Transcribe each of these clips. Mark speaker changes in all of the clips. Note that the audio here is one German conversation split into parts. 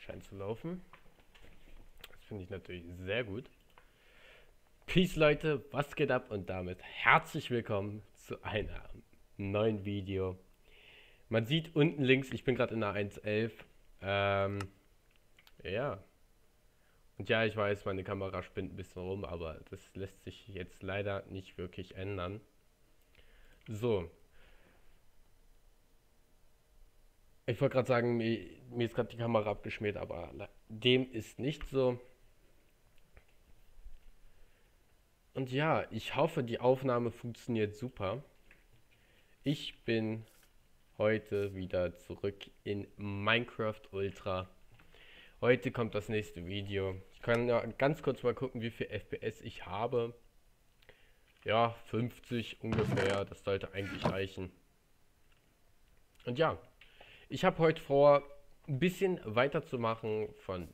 Speaker 1: scheint zu laufen. Das finde ich natürlich sehr gut. Peace Leute, was geht ab und damit herzlich willkommen zu einem neuen Video. Man sieht unten links, ich bin gerade in der 1.11. Ähm, ja. Und ja, ich weiß, meine Kamera spinnt ein bisschen rum, aber das lässt sich jetzt leider nicht wirklich ändern. So, Ich wollte gerade sagen, mir, mir ist gerade die Kamera abgeschmiert, aber dem ist nicht so. Und ja, ich hoffe, die Aufnahme funktioniert super. Ich bin heute wieder zurück in Minecraft Ultra. Heute kommt das nächste Video. Ich kann ja ganz kurz mal gucken, wie viel FPS ich habe. Ja, 50 ungefähr. Das sollte eigentlich reichen. Und ja, ich habe heute vor, ein bisschen weiterzumachen von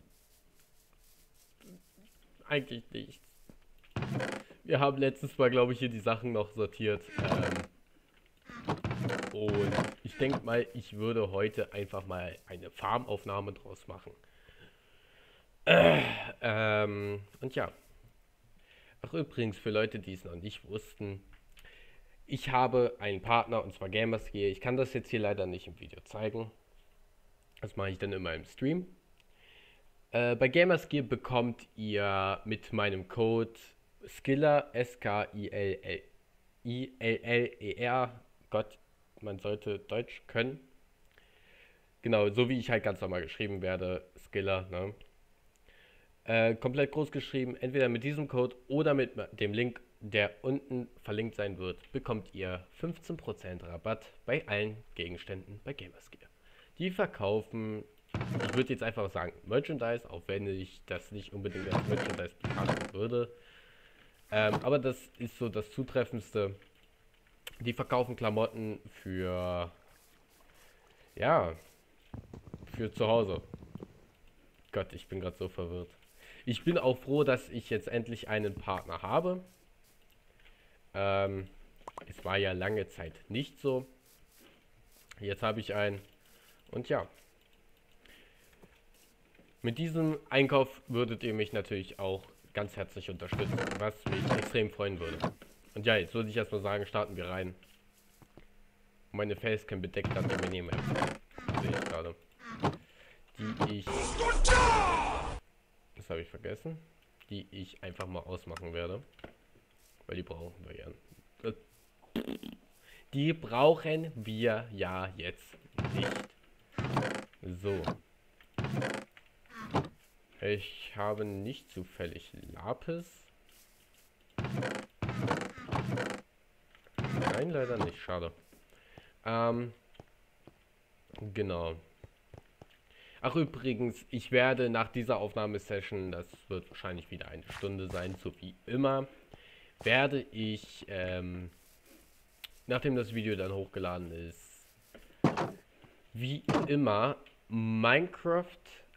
Speaker 1: eigentlich nichts. Wir haben letztes Mal, glaube ich, hier die Sachen noch sortiert. Ähm, und ich denke mal, ich würde heute einfach mal eine Farmaufnahme draus machen. Äh, ähm, und ja. Ach übrigens, für Leute, die es noch nicht wussten, ich habe einen Partner und zwar Gamersgear. Ich kann das jetzt hier leider nicht im Video zeigen. Das mache ich dann immer im Stream. Äh, bei Gamersgear bekommt ihr mit meinem Code Skiller S-K-I-L-L-I-L-L-E-R Gott, man sollte Deutsch können. Genau, so wie ich halt ganz normal geschrieben werde, Skiller, ne? Äh, komplett groß geschrieben, entweder mit diesem Code oder mit dem Link der unten verlinkt sein wird, bekommt ihr 15% Rabatt bei allen Gegenständen bei Gamersgear. Die verkaufen, ich würde jetzt einfach sagen Merchandise, auch wenn ich das nicht unbedingt als Merchandise betrachten würde. Ähm, aber das ist so das Zutreffendste. Die verkaufen Klamotten für, ja, für zu Hause. Gott, ich bin gerade so verwirrt. Ich bin auch froh, dass ich jetzt endlich einen Partner habe. Ähm, es war ja lange Zeit nicht so. Jetzt habe ich einen. Und ja. Mit diesem Einkauf würdet ihr mich natürlich auch ganz herzlich unterstützen, was mich extrem freuen würde. Und ja, jetzt würde ich erstmal sagen, starten wir rein. Meine Facecam bedeckt hat die Mini Map. Sehe ich gerade. Die ich. Das habe ich vergessen. Die ich einfach mal ausmachen werde. Weil die brauchen wir ja. Die brauchen wir ja jetzt nicht. So. Ich habe nicht zufällig Lapis. Nein, leider nicht. Schade. Ähm, genau. Ach übrigens, ich werde nach dieser Aufnahmesession, das wird wahrscheinlich wieder eine Stunde sein, so wie immer, werde ich, ähm, nachdem das Video dann hochgeladen ist, wie immer Minecraft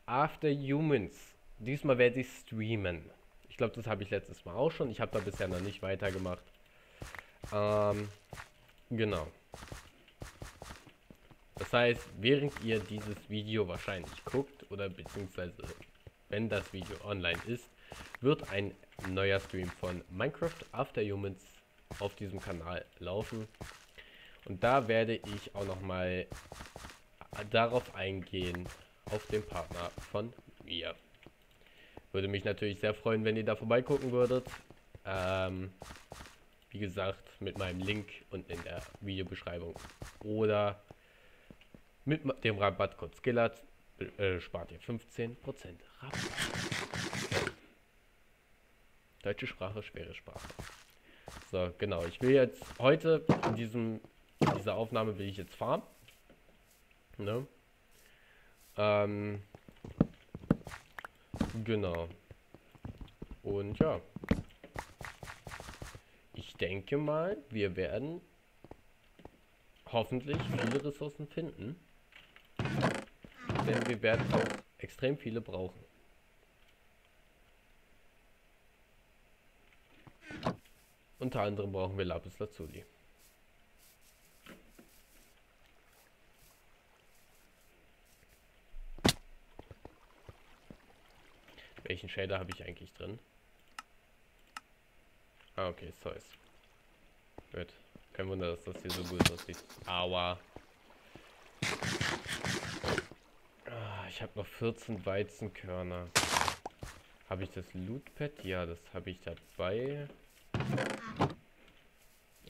Speaker 1: After Humans. Diesmal werde ich streamen. Ich glaube, das habe ich letztes Mal auch schon. Ich habe da bisher noch nicht weitergemacht. Ähm, genau. Das heißt, während ihr dieses Video wahrscheinlich guckt oder beziehungsweise wenn das Video online ist, wird ein neuer Stream von Minecraft After Humans auf diesem Kanal laufen. Und da werde ich auch noch mal darauf eingehen, auf den Partner von mir. Würde mich natürlich sehr freuen, wenn ihr da vorbeigucken würdet. Ähm, wie gesagt, mit meinem Link unten in der Videobeschreibung. Oder mit dem Rabattcode Skillert äh, spart ihr 15% Rabatt. Deutsche Sprache, schwere Sprache. So, genau. Ich will jetzt heute in diesem in dieser Aufnahme will ich jetzt fahren. Ne? Ähm, genau. Und ja. Ich denke mal, wir werden hoffentlich viele Ressourcen finden. Denn wir werden auch extrem viele brauchen. Unter anderem brauchen wir Lapis Lazuli. Welchen Shader habe ich eigentlich drin? Ah, okay, Zeus. Gut. Kein Wunder, dass das hier so gut aussieht. Aua. Ah, ich habe noch 14 Weizenkörner. Habe ich das Lootpad? Ja, das habe ich dabei.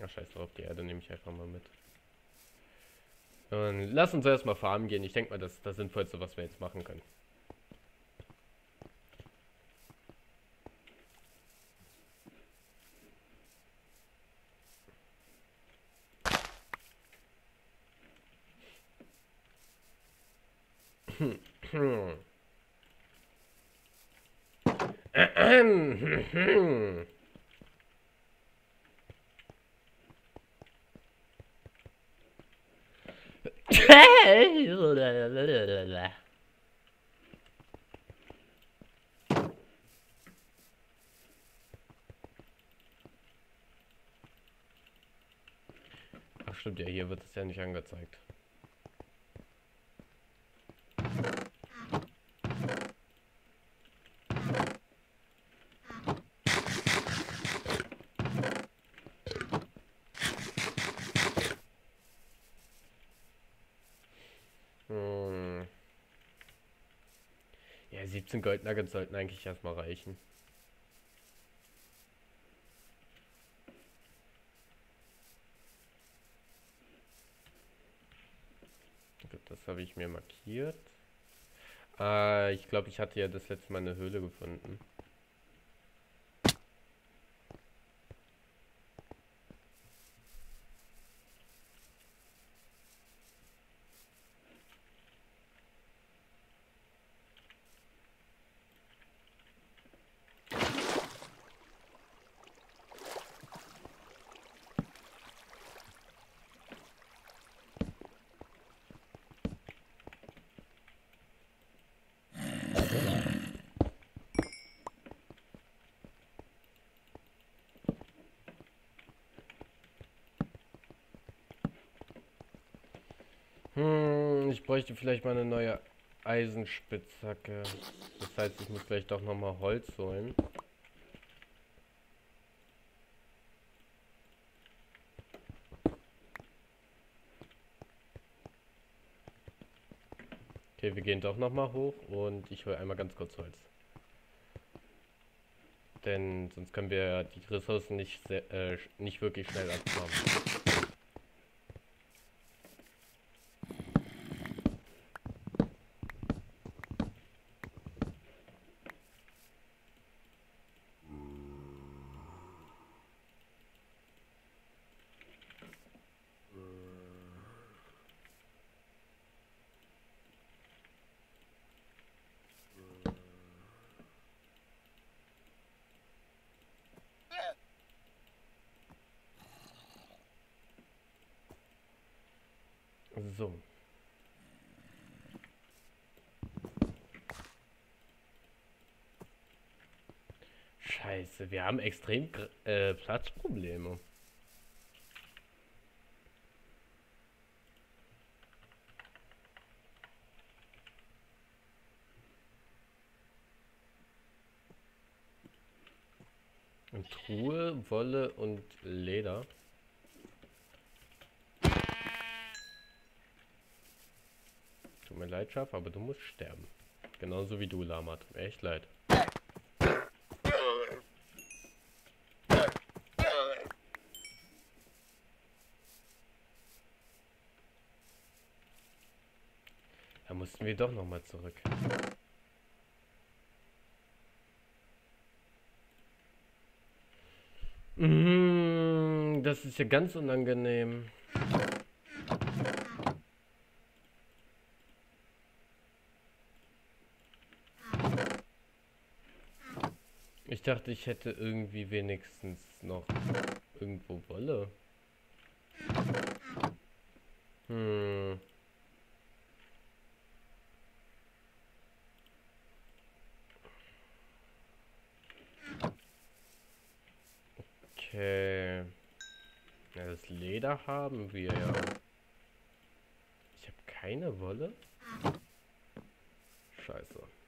Speaker 1: Ach, scheiß drauf, die Erde nehme ich einfach mal mit. Und lass uns erstmal farmen gehen. Ich denke mal, das ist das Sinnvollste, was wir jetzt machen können. Ach stimmt, ja, hier wird es ja nicht angezeigt. 17 Gold sollten eigentlich erstmal reichen. Das habe ich mir markiert. Ah, ich glaube, ich hatte ja das letzte Mal eine Höhle gefunden. Bräuchte vielleicht mal eine neue Eisenspitzhacke. Das heißt, ich muss vielleicht doch nochmal Holz holen. Okay, wir gehen doch nochmal hoch und ich hole einmal ganz kurz Holz. Denn sonst können wir die Ressourcen nicht, sehr, äh, nicht wirklich schnell abfarmen. So. Wir haben extrem äh, Platzprobleme. Und Truhe, Wolle und Leder. Tut mir leid, Schaf, aber du musst sterben. Genauso wie du, Lama. Tut mir echt leid. Da mussten wir doch nochmal zurück. Mmh, das ist ja ganz unangenehm. Ich dachte, ich hätte irgendwie wenigstens noch irgendwo Wolle. Hm. Okay. Ja, das Leder haben wir ja. Ich habe keine Wolle. Scheiße.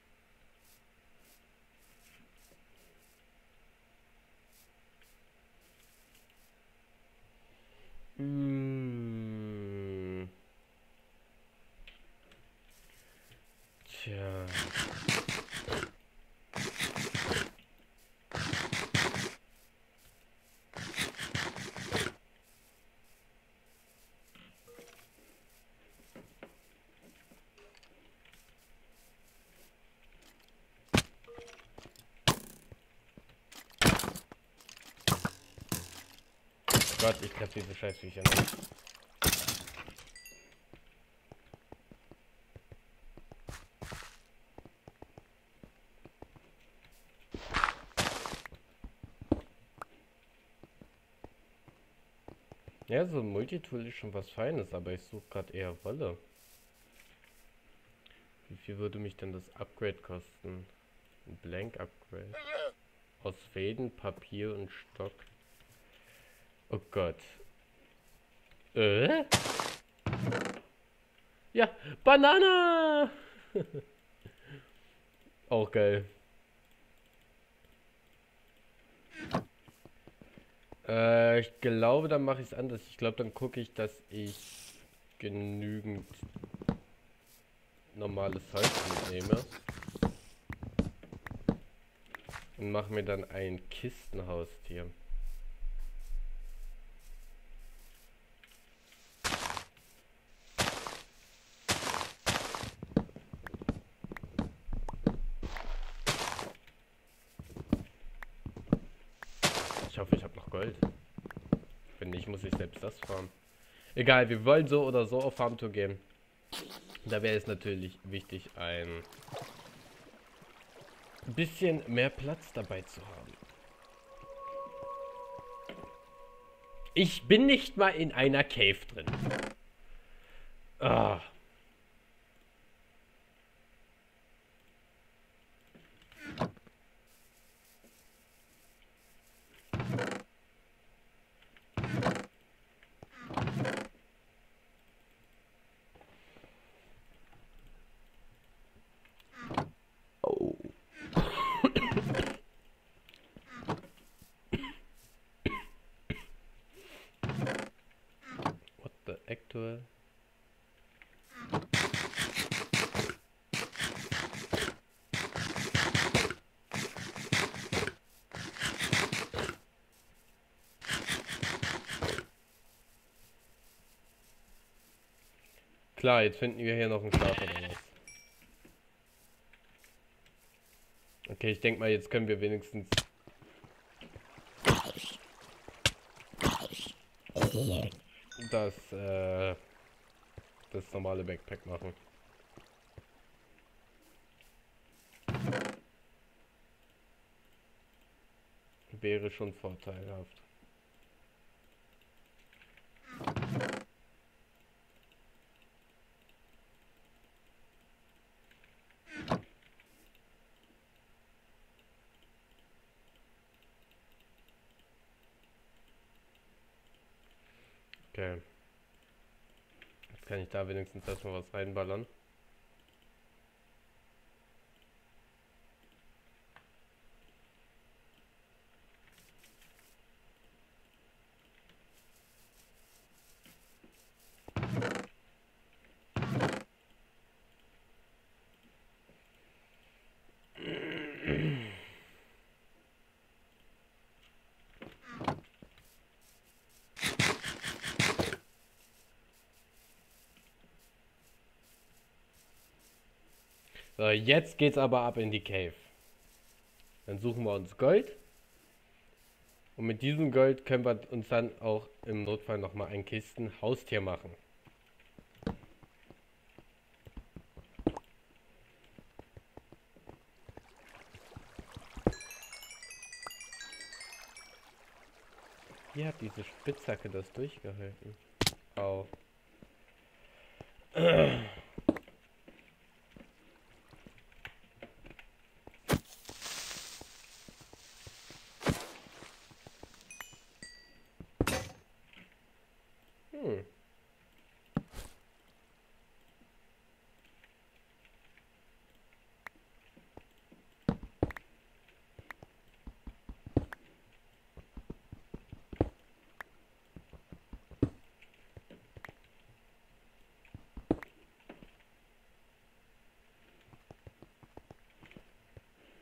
Speaker 1: Gott, ich treffe diese Scheißviecher nicht. Ja, so ein Multitool ist schon was Feines, aber ich suche gerade eher Wolle. Wie viel würde mich denn das Upgrade kosten? Ein Blank Upgrade. Aus Fäden, Papier und Stock. Oh Gott. Äh? Ja, Banana! Auch geil. Äh, ich glaube, dann mache ich es anders. Ich glaube, dann gucke ich, dass ich genügend normales Holz mitnehme. Und mache mir dann ein Kistenhaustier. Egal, wir wollen so oder so auf Farmtour gehen. Da wäre es natürlich wichtig, ein bisschen mehr Platz dabei zu haben. Ich bin nicht mal in einer Cave drin. Ah. aktuell. Klar, jetzt finden wir hier noch einen Schlaf oder was. Okay, ich denke mal, jetzt können wir wenigstens... das, äh, das normale Backpack machen. Wäre schon vorteilhaft. Okay. Jetzt kann ich da wenigstens erstmal was reinballern. So, jetzt geht's aber ab in die Cave. Dann suchen wir uns Gold. Und mit diesem Gold können wir uns dann auch im Notfall nochmal ein Kisten Haustier machen. Wie hat diese Spitzhacke das durchgehalten? Au.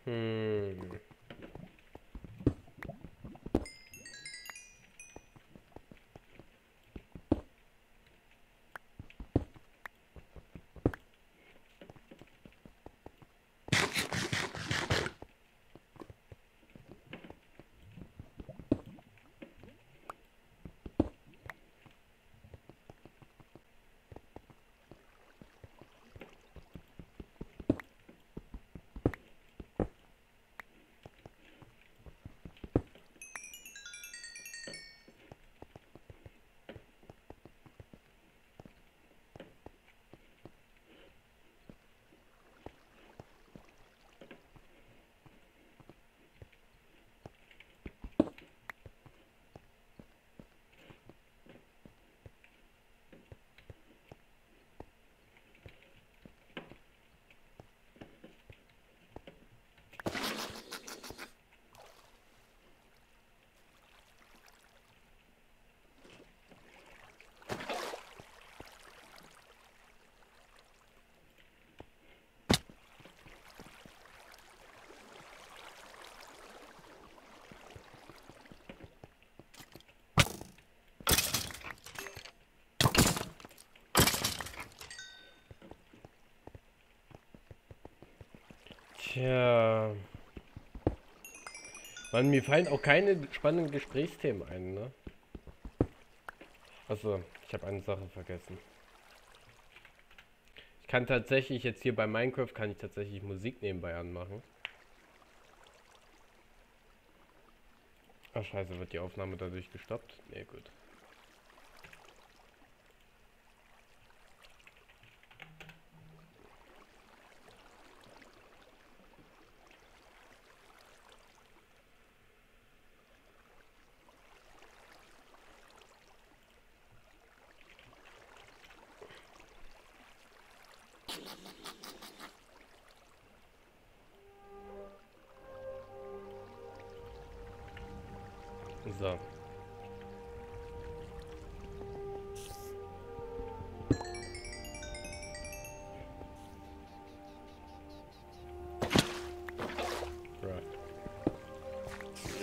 Speaker 1: Hm. Tja. Mann, mir fallen auch keine spannenden Gesprächsthemen ein, ne? Also, ich habe eine Sache vergessen. Ich kann tatsächlich jetzt hier bei Minecraft kann ich tatsächlich Musik nebenbei anmachen. Ach scheiße, wird die Aufnahme dadurch gestoppt? Ne, gut.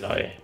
Speaker 1: die.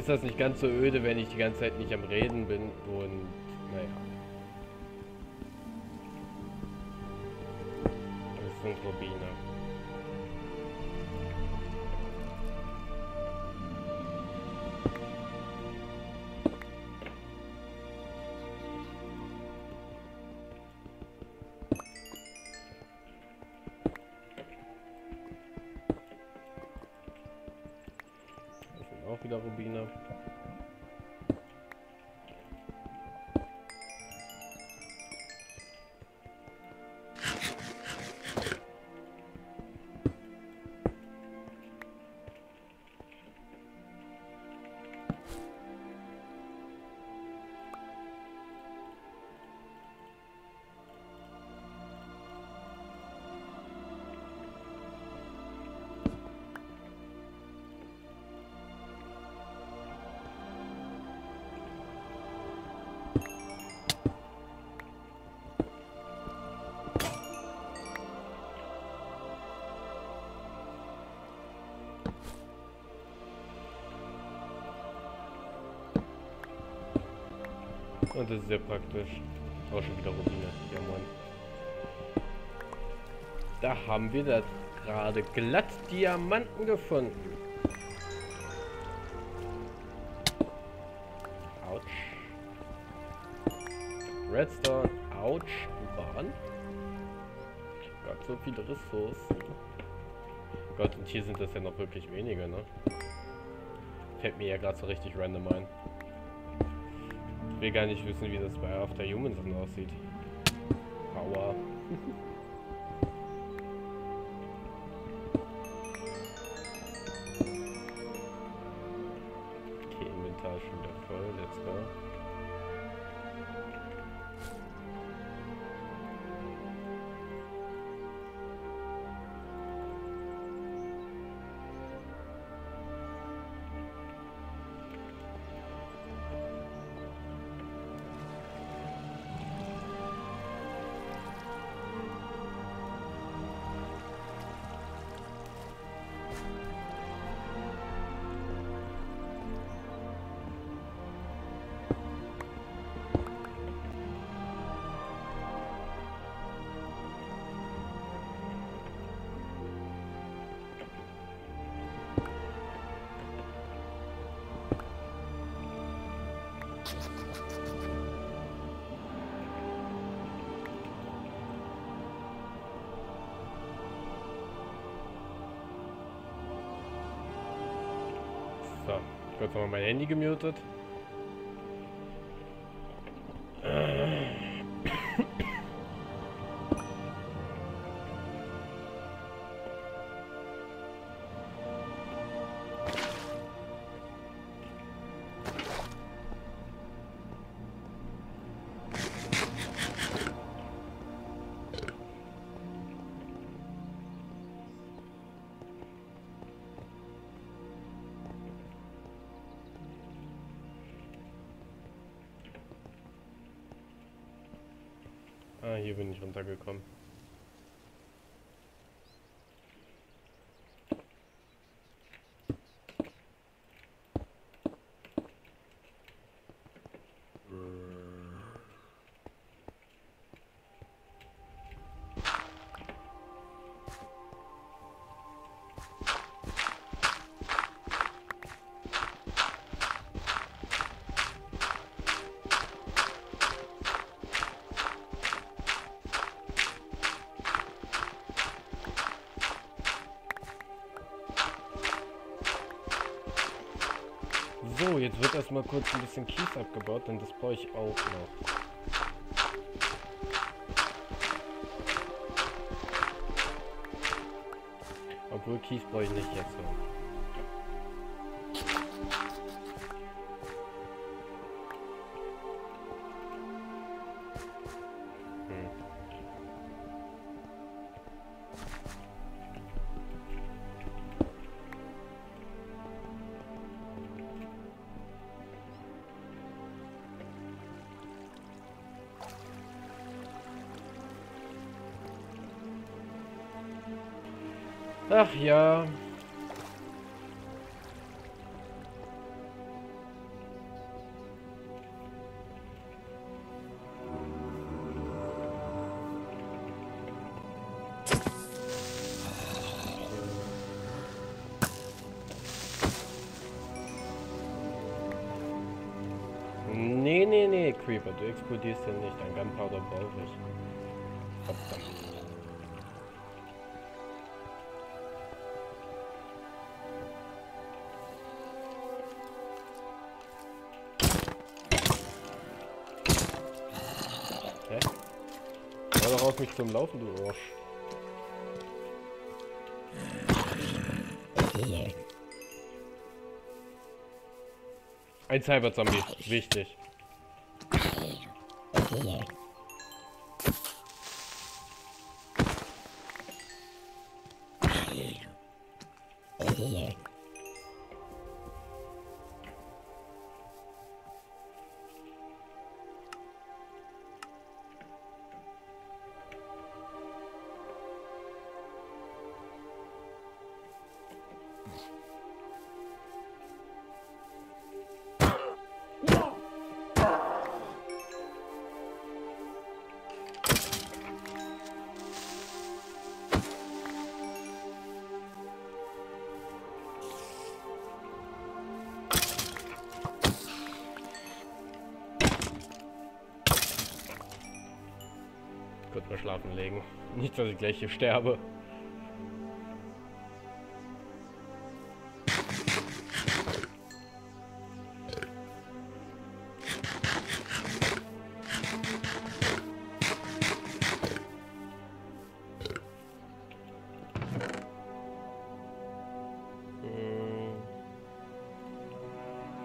Speaker 1: Ist das nicht ganz so öde, wenn ich die ganze Zeit nicht am Reden bin Und das ist sehr praktisch. Auch schon wieder Rubine. Ja moin. Da haben wir das gerade glatt Diamanten gefunden. Autsch. Redstone. Autsch. Bahn. Gott, so viele Ressourcen. Gott, und hier sind das ja noch wirklich wenige, ne? Fällt mir ja gerade so richtig random ein. Will gar nicht wissen, wie das bei After Humans dann aussieht. Aua. okay, Inventar ist schon wieder voll. Let's go. So, kurz nochmal mein Handy gemutet. Hier bin ich runtergekommen. So, jetzt wird erstmal kurz ein bisschen Kies abgebaut, denn das brauche ich auch noch. Obwohl Kies brauche ich nicht jetzt so. Explodierst ja nicht. Ein Gunpowder brauche ich. Verdammt. Hä? Hör doch auf mich zum Laufen, du Arsch. Ein Cyberzombie, wichtig. Nicht, dass ich gleich hier sterbe. Hm.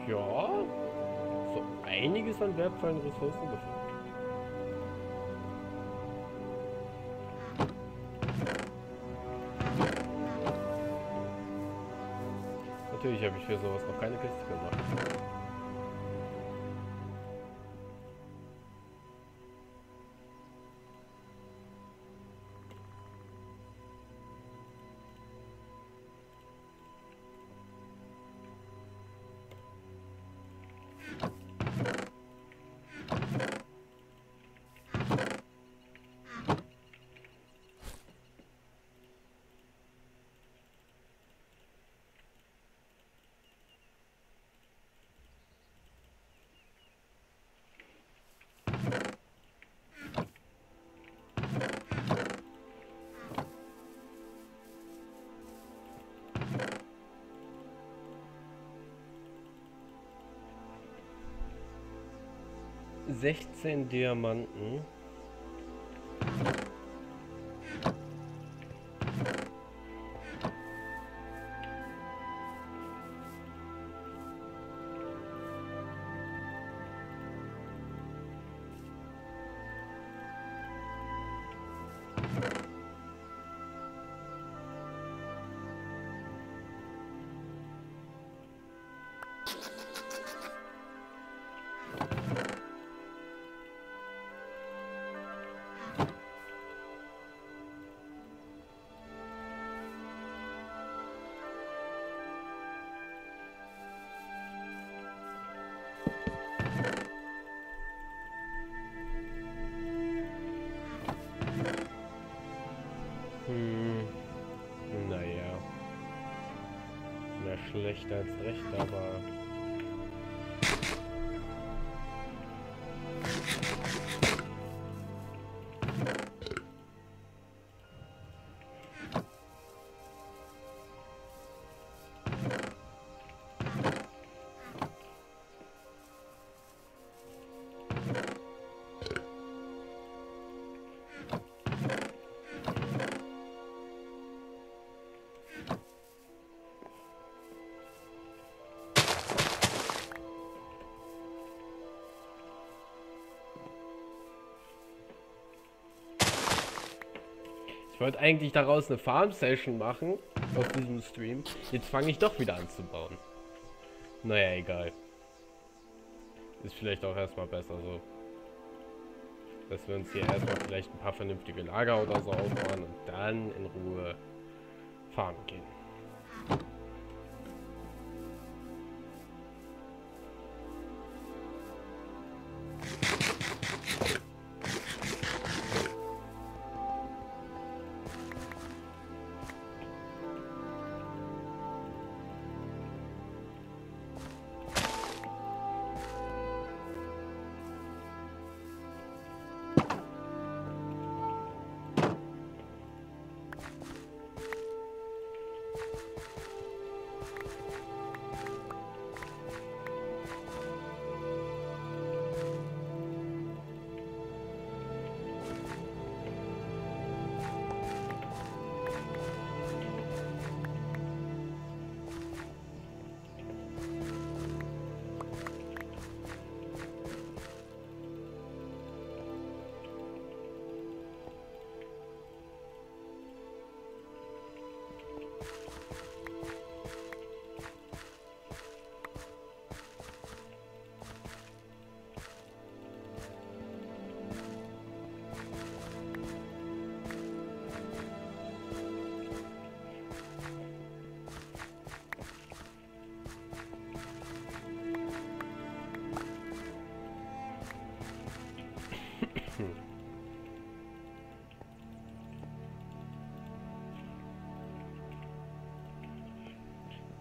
Speaker 1: Ja, so einiges an wertvollen Ressourcen gefunden. ще за вас на канікості казав. 16 Diamanten. Schlechter als recht, aber... wollte eigentlich daraus eine Farm-Session machen, aus diesem Stream. Jetzt fange ich doch wieder an zu bauen. Naja, egal. Ist vielleicht auch erstmal besser so. Dass wir uns hier erstmal vielleicht ein paar vernünftige Lager oder so aufbauen und dann in Ruhe farmen gehen.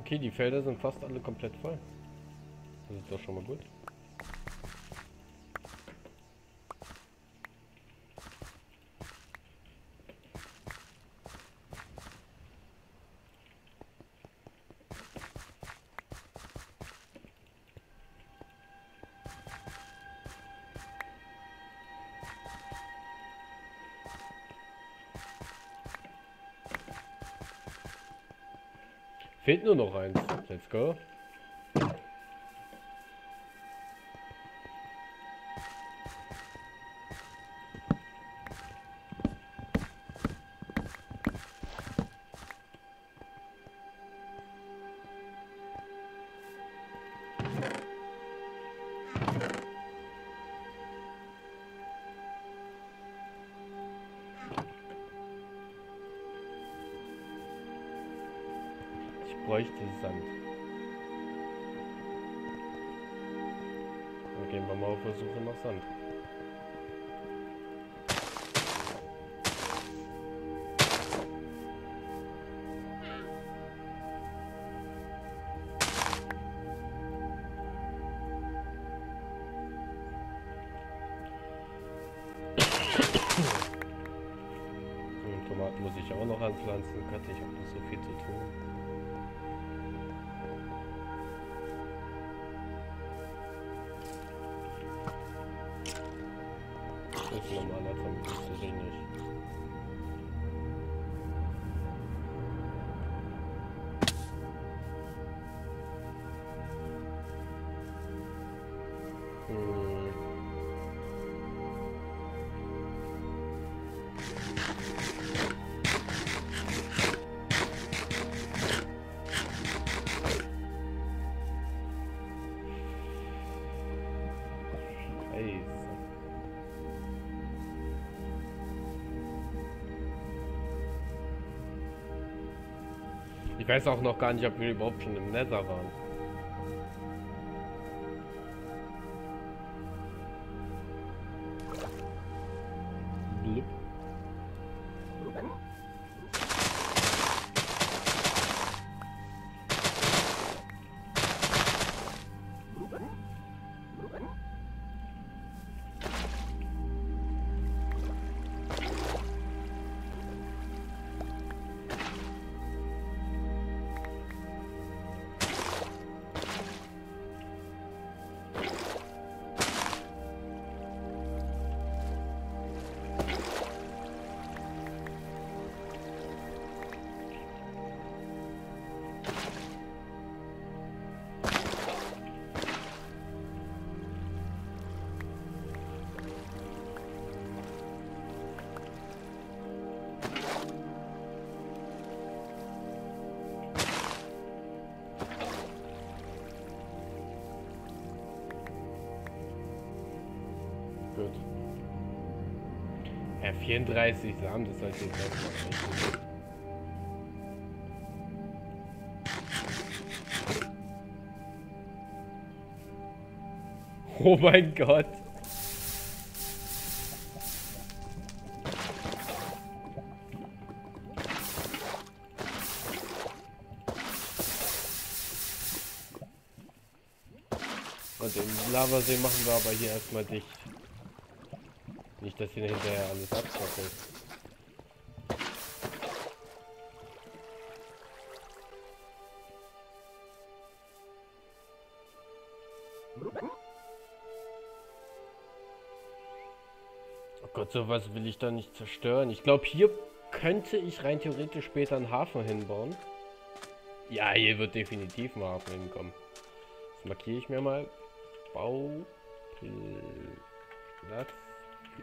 Speaker 1: Okay, die Felder sind fast alle komplett voll. Das ist doch schon mal gut. Fehlt nur noch eins. Let's go. Das Ich weiß auch noch gar nicht, ob wir überhaupt schon im Nether waren. 34 Samen, das sollte jetzt erstmal reichen. Oh mein Gott. Und den Lavasee machen wir aber hier erstmal dicht. Nicht, dass hier hinterher alles abfackelt. Oh Gott, sowas will ich da nicht zerstören. Ich glaube, hier könnte ich rein theoretisch später einen Hafen hinbauen. Ja, hier wird definitiv ein Hafen hinkommen. Das markiere ich mir mal. Bauplatz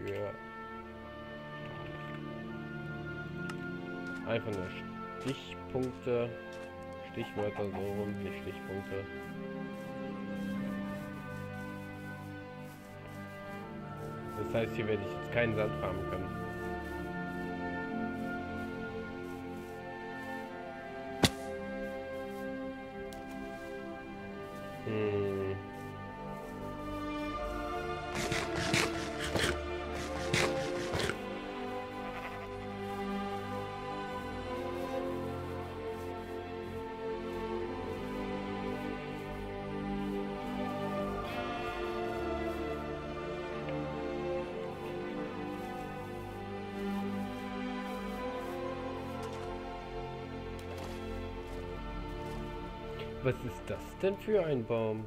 Speaker 1: für einfach nur Stichpunkte, Stichwörter so rum, nicht Stichpunkte. Das heißt, hier werde ich jetzt keinen Sand farmen können. Hm. Was ist das denn für ein Baum?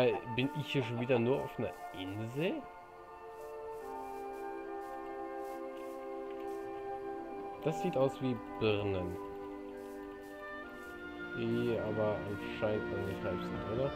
Speaker 1: Mal, bin ich hier schon wieder nur auf einer Insel? Das sieht aus wie Birnen. Die aber anscheinend noch nicht reif sind, oder?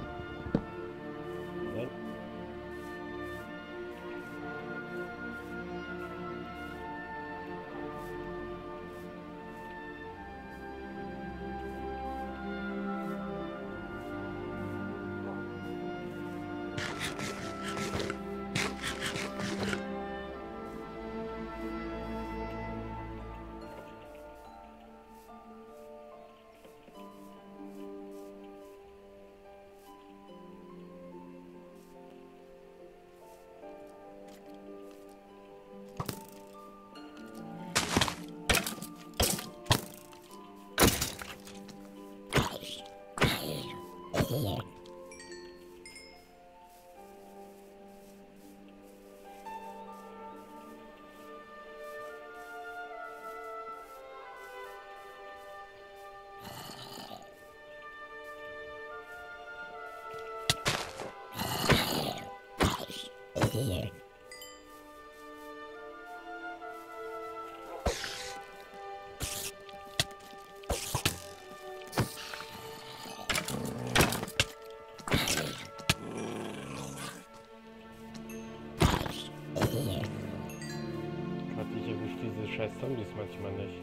Speaker 1: Manchmal nicht.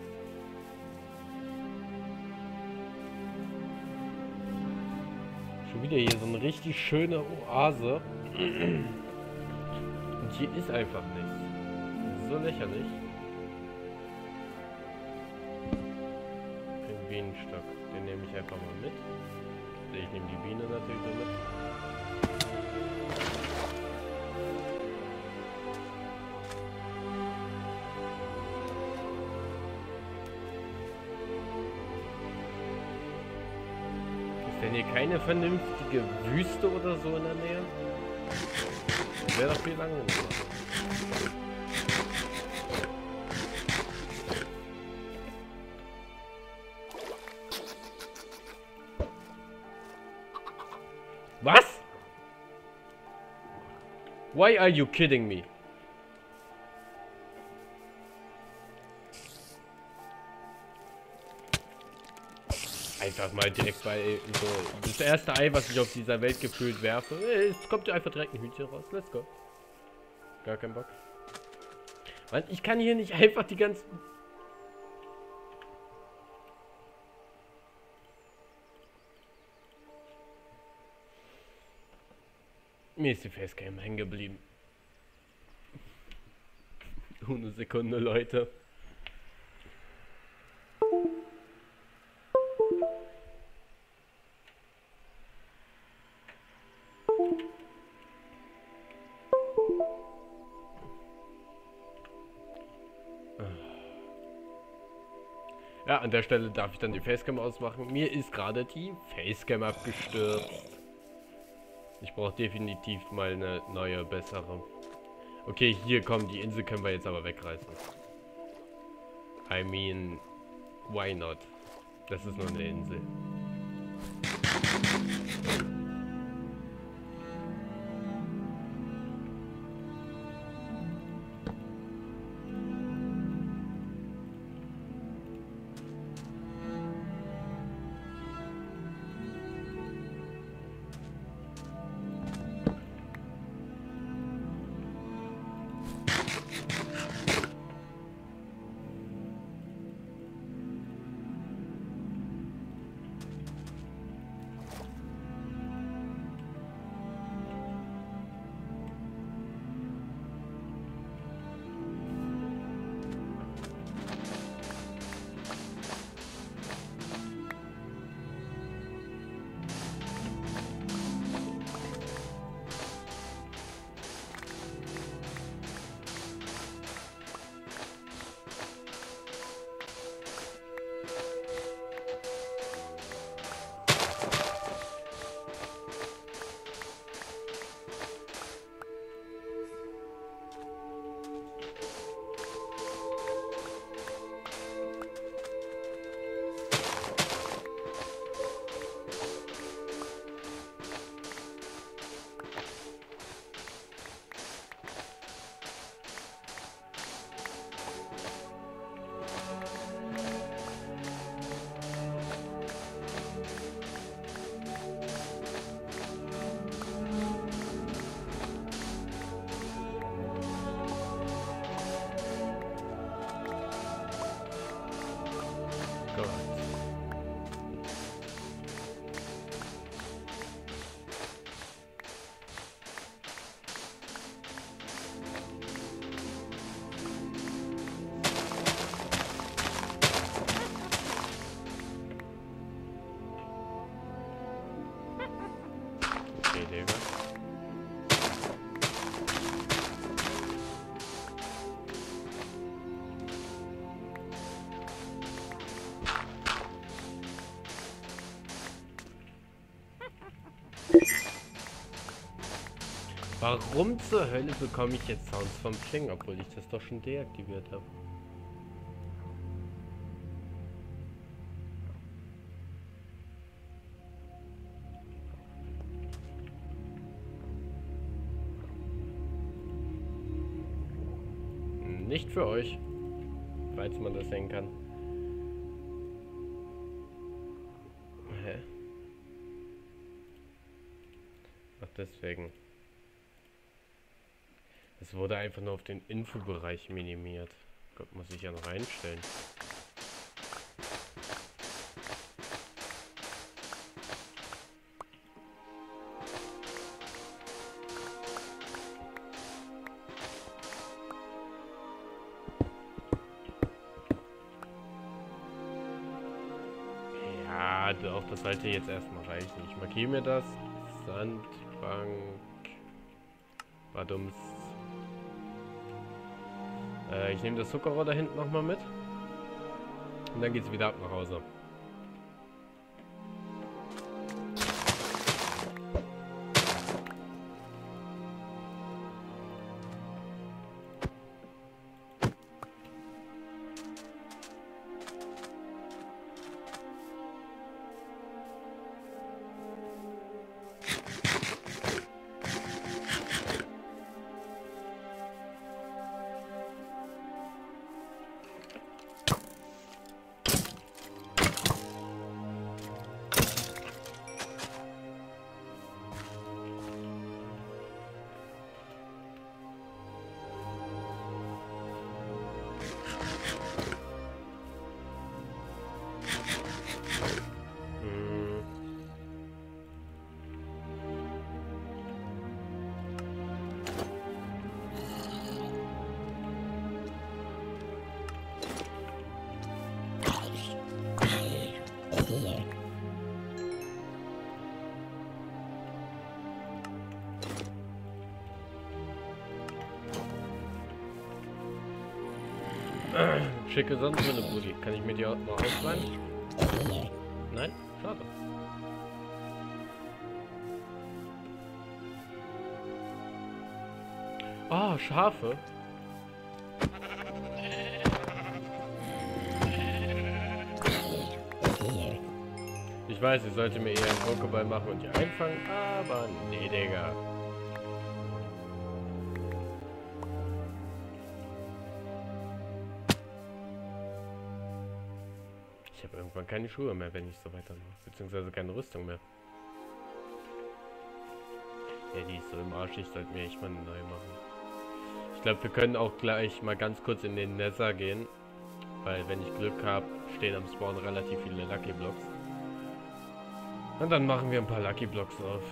Speaker 1: Schon wieder hier so eine richtig schöne Oase. Und hier ist einfach nichts. So lächerlich. Den Bienenstock, den nehme ich einfach mal mit. Ich nehme die Biene natürlich mit. Denn hier keine vernünftige Wüste oder so in der Nähe? Wäre doch viel angenehmer. Was? Why are you kidding me? Einfach mal direkt bei so das erste Ei, was ich auf dieser Welt gefühlt werfe. äh, Es kommt einfach direkt ein Hühnchen raus. Let's go. Gar kein Bock. Mann, ich kann hier nicht einfach die ganzen. Mir ist die Facecam hängen geblieben. Ohne Sekunde, Leute. An der Stelle darf ich dann die Facecam ausmachen. Mir ist gerade die Facecam abgestürzt. Ich brauche definitiv mal eine neue, bessere. Okay, hier kommen die Insel können wir jetzt aber wegreißen. I mean, why not? Das ist nur eine Insel. Warum zur Hölle bekomme ich jetzt Sounds vom Pling, obwohl ich das doch schon deaktiviert habe? Nicht für euch, falls man das sehen kann. Hä? Ach, deswegen. Es wurde einfach nur auf den Infobereich minimiert. Gott, muss ich ja noch einstellen. Ja, doch, das sollte jetzt erstmal reichen. Ich markiere mir das. Sandbank. Badums. Ich nehme das Zuckerrohr da hinten nochmal mit. Und dann geht's wieder ab nach Hause. Schicke Sonnenbrille, Brudi. Kann ich mir die auch mal ausleihen? Nein? Schade. Ah, Schafe. Ich weiß, ich sollte mir eher einen Pokéball machen und die einfangen, aber nee, Digga. Irgendwann keine Schuhe mehr, wenn ich so weitermache. Beziehungsweise keine Rüstung mehr. Ja, die ist so im Arsch. Ich sollte mir echt mal eine neue machen. Ich glaube, wir können auch gleich mal ganz kurz in den Nether gehen. Weil, wenn ich Glück habe, stehen am Spawn relativ viele Lucky Blocks. Und dann machen wir ein paar Lucky Blocks auf.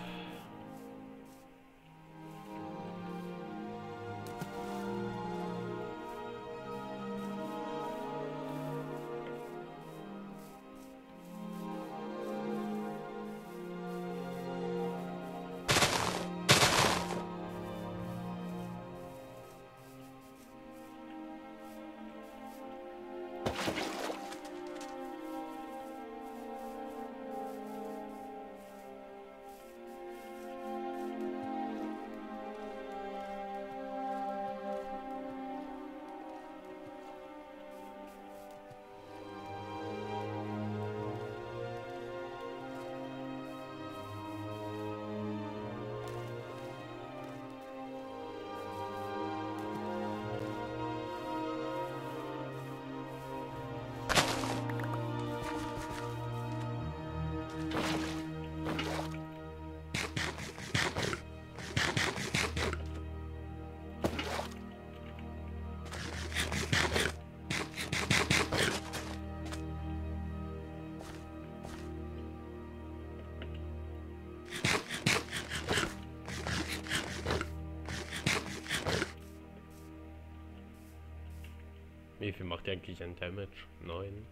Speaker 1: Macht der eigentlich an Damage? 9.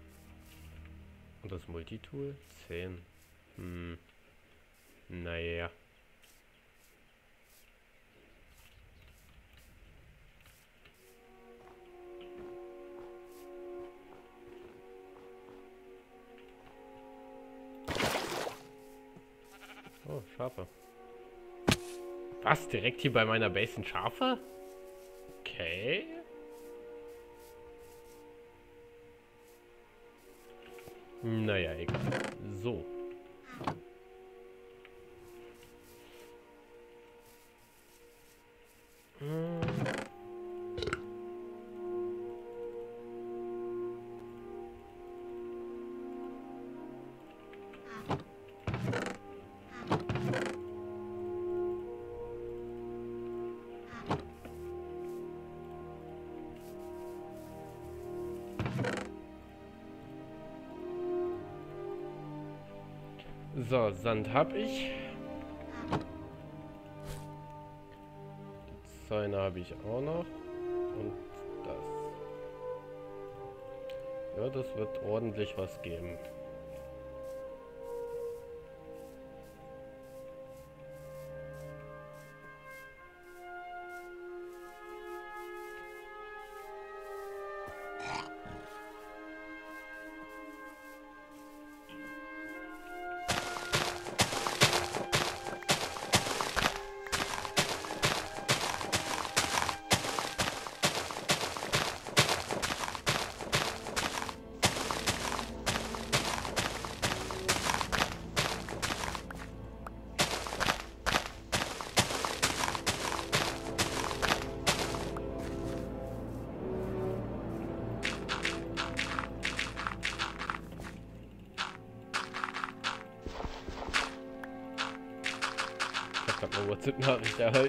Speaker 1: Und das Multitool? 10. Hm. Naja. Oh, Schafe. Was? Direkt hier bei meiner Base sind Schafe? Okay. Naja, egal. So. Sand habe ich. Die Zäune habe ich auch noch. Und das. Ja, das wird ordentlich was geben. show.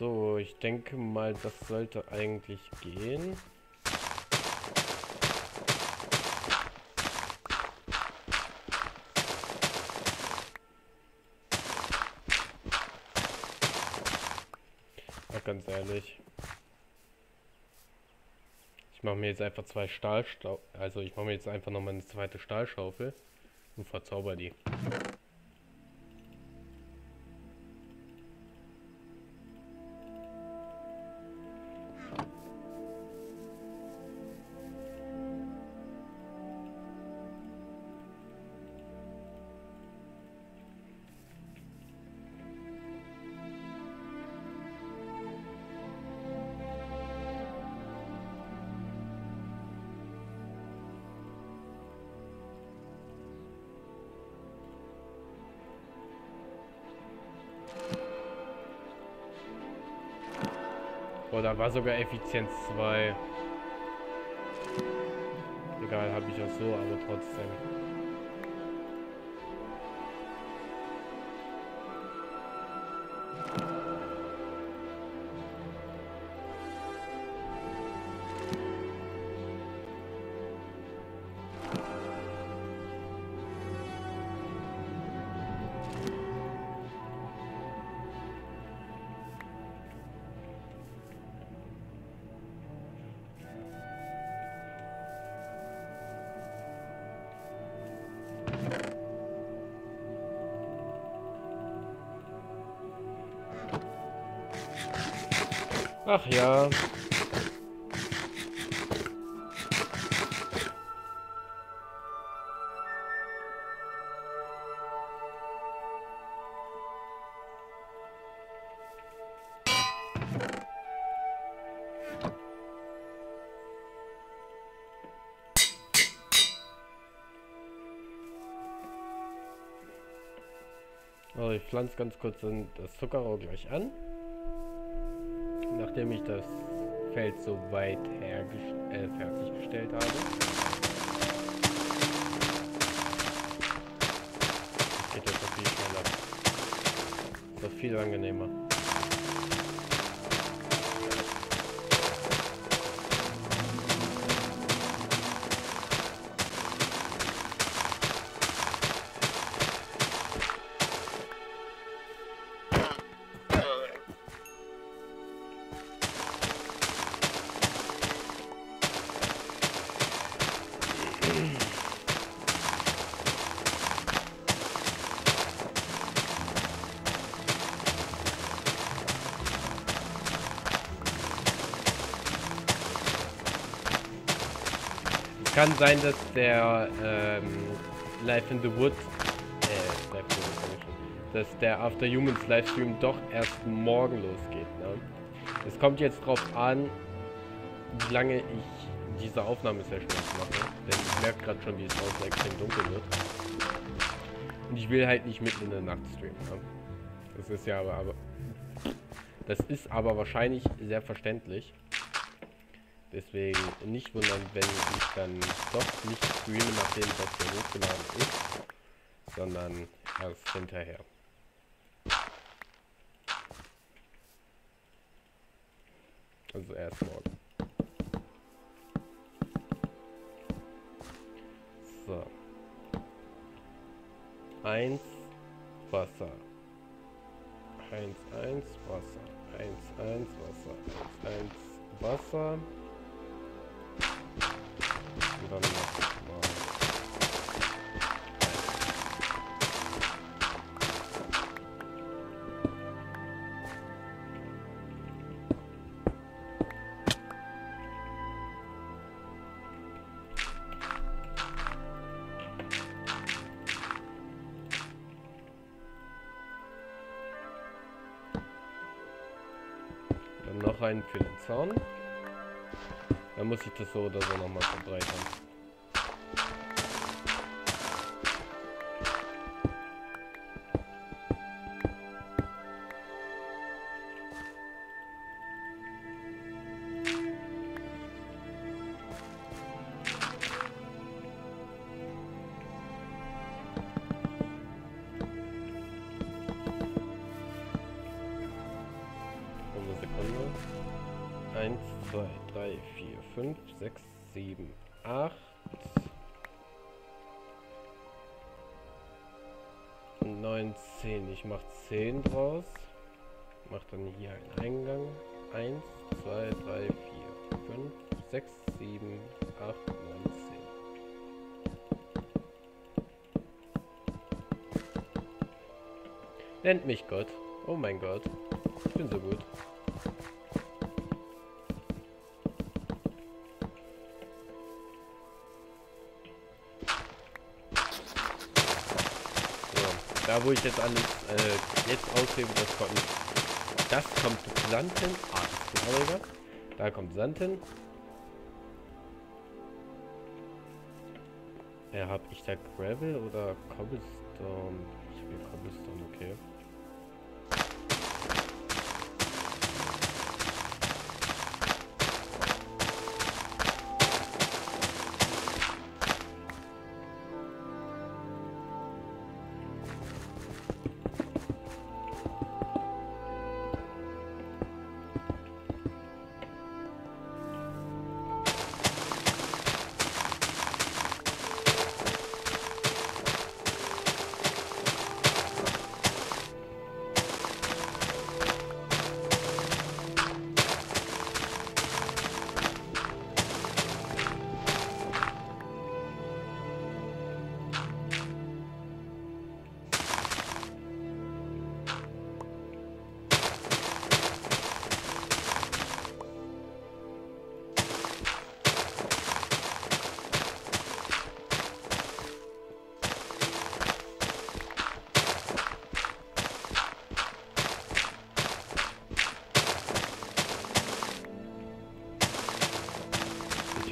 Speaker 1: So, ich denke mal, das sollte eigentlich gehen. Ach, ganz ehrlich. Ich mache mir jetzt einfach zwei Stahlstau... Also ich mache mir jetzt einfach noch mal eine zweite Stahlschaufel und verzauber die. War sogar Effizienz 2. Egal, habe ich auch so, aber trotzdem. Ach ja. Also ich pflanze ganz kurz das Zuckerrohr gleich an. Nachdem ich das Feld so weit äh, fertiggestellt habe. Das geht jetzt so viel schneller. So viel angenehmer. Kann sein, dass der ähm, Life in the Wood, äh, Life in the Wood, dass der After Humans Livestream doch erst morgen losgeht. Ne? Es kommt jetzt drauf an, wie lange ich diese Aufnahmesession mache. Denn ich merke gerade schon, wie es draußen extrem dunkel wird. Und ich will halt nicht mitten in der Nacht streamen. Ne? Das ist ja aber, aber das ist aber wahrscheinlich sehr verständlich. Deswegen nicht wundern, wenn ich dann doch nicht streame, nachdem das hier hochgeladen ist, sondern erst hinterher. Also erst morgen. So. Eins Wasser. Eins, eins Wasser. Eins, eins Wasser. Eins, eins Wasser dann nochmal. Dann noch einen für den Zaun. Dann muss ich das so oder so nochmal verbreitern. Nennt mich Gott. Oh mein Gott. Ich bin so gut. Da wo ich jetzt alles äh, jetzt aushebe, das kommt. Das kommt Sand hin. Ah, das ist trauriger. Da kommt Sand hin. Ja, hab ich da Gravel oder Cobblestone? Ich will Cobblestone, okay.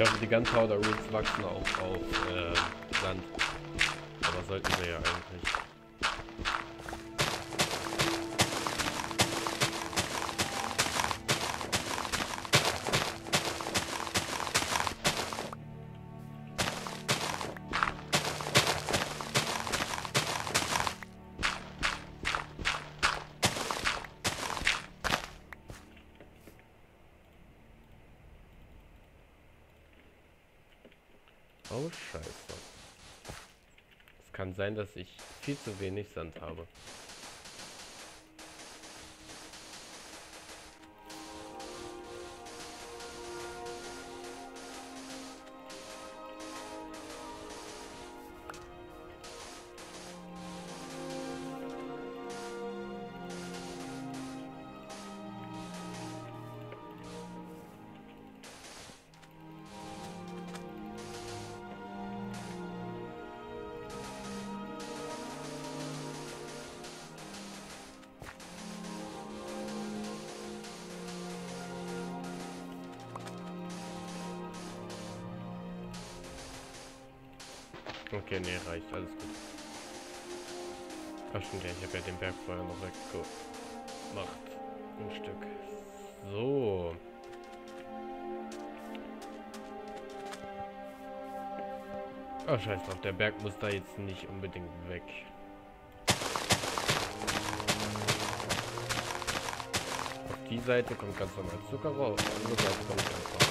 Speaker 1: Hoffe, die Gunpowder Roots wachsen auch auf äh, Sand. Aber sollten sie ja eigentlich. Sein, dass ich viel zu wenig Sand habe. Scheiß drauf. Der Berg muss da jetzt nicht unbedingt weg. Auf die Seite kommt ganz normal Zucker raus. Auf die Seite kommt ganz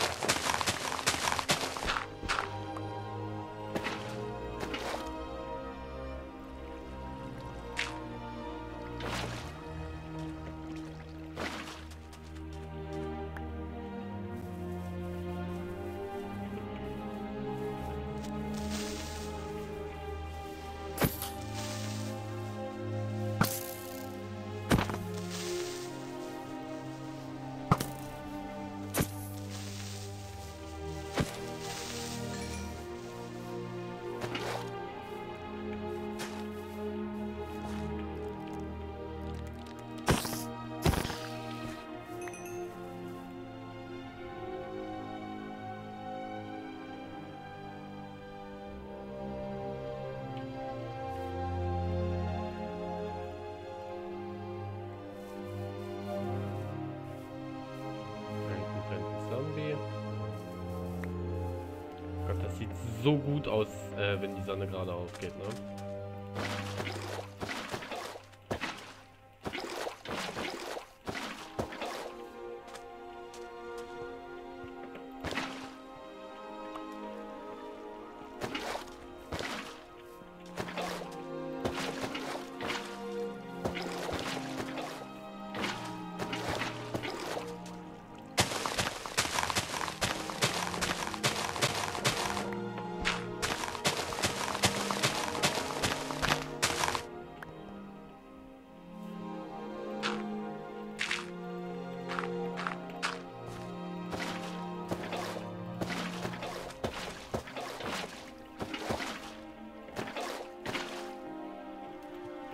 Speaker 1: so gut aus, äh, wenn die Sonne gerade aufgeht, ne?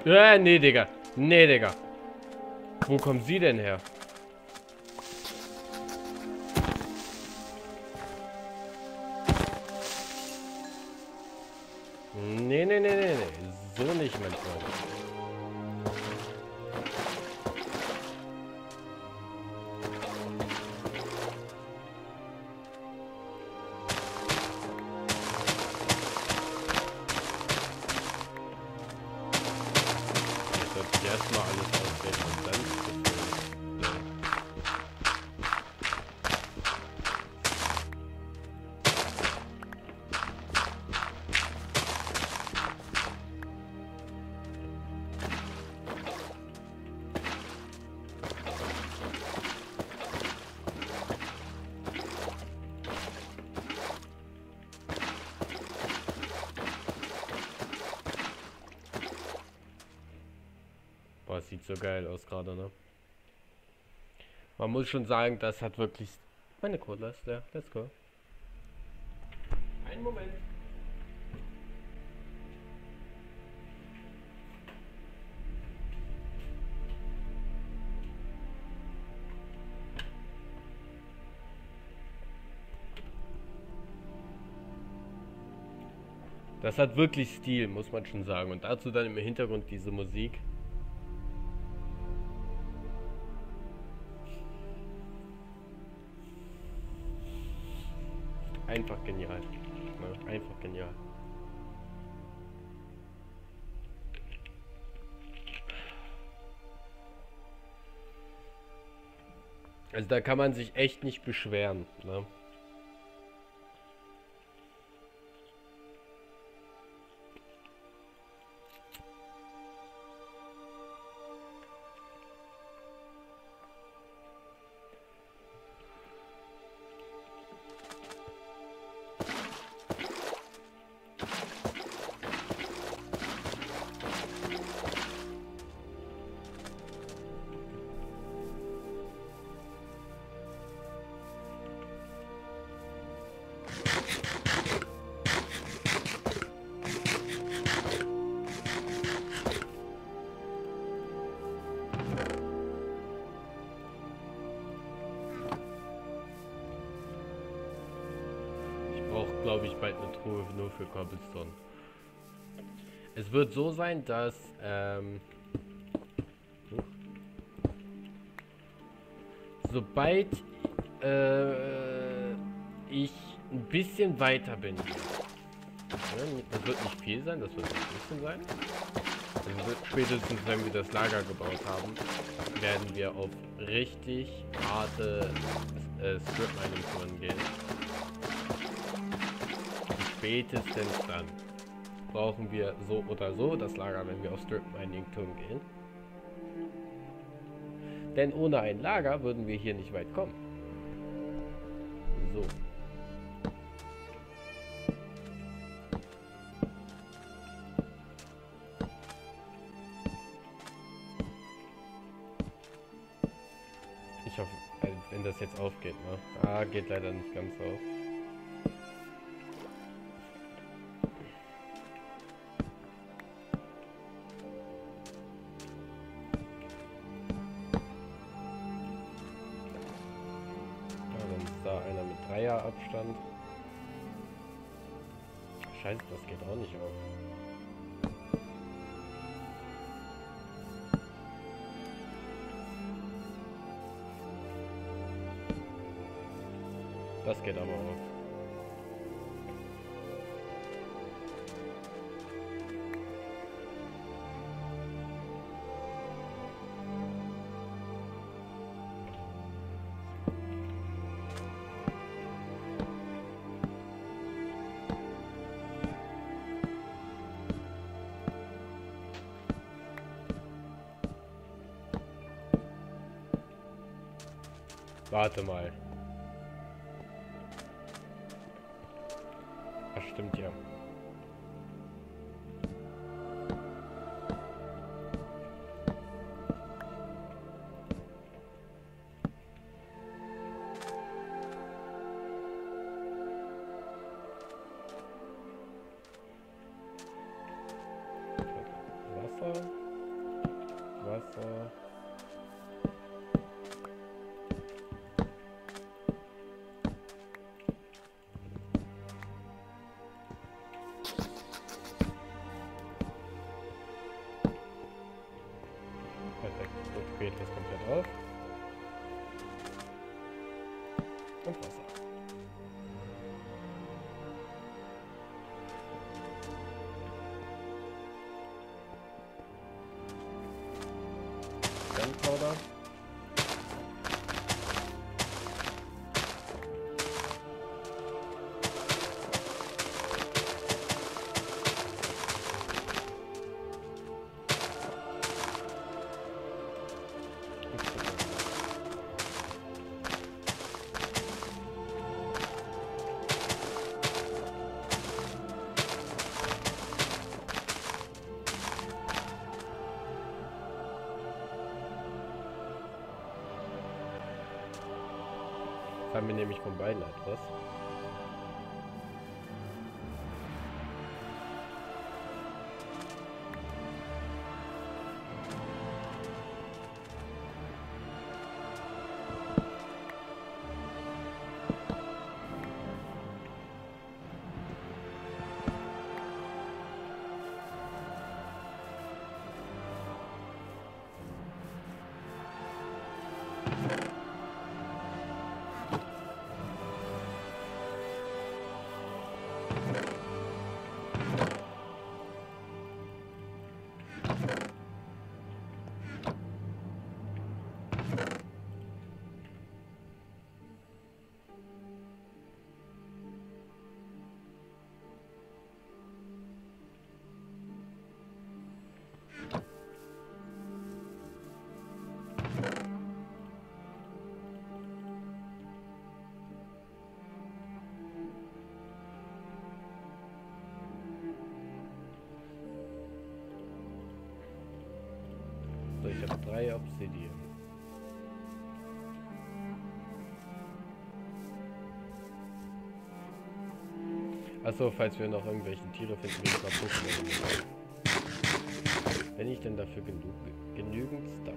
Speaker 1: Äh, nee, Digga. Nee, Digga. Wo kommen sie denn her? muss schon sagen, das hat wirklich... Meine Cola ist leer. Let's go. Einen Moment. Das hat wirklich Stil, muss man schon sagen. Und dazu dann im Hintergrund diese Musik. Genial. Also da kann man sich echt nicht beschweren. Ne? So sein, dass ähm, sobald äh, ich ein bisschen weiter bin, das wird nicht viel sein, das wird ein bisschen sein. Also spätestens, wenn wir das Lager gebaut haben, werden wir auf richtig harte äh, Strip Mining Touren gehen spätestens dann brauchen wir so oder so das Lager, wenn wir auf Strip Mining Turm gehen. Denn ohne ein Lager würden wir hier nicht weit kommen. So. Ich hoffe, wenn das jetzt aufgeht, ne? Ah, geht leider nicht ganz auf. Das geht aber auf. Warte mal. Nämlich von beiden etwas. Ich habe drei Obsidian. Achso, falls wir noch irgendwelche Tiere finden, will ich. Wenn ich denn dafür genug, genügend Stuff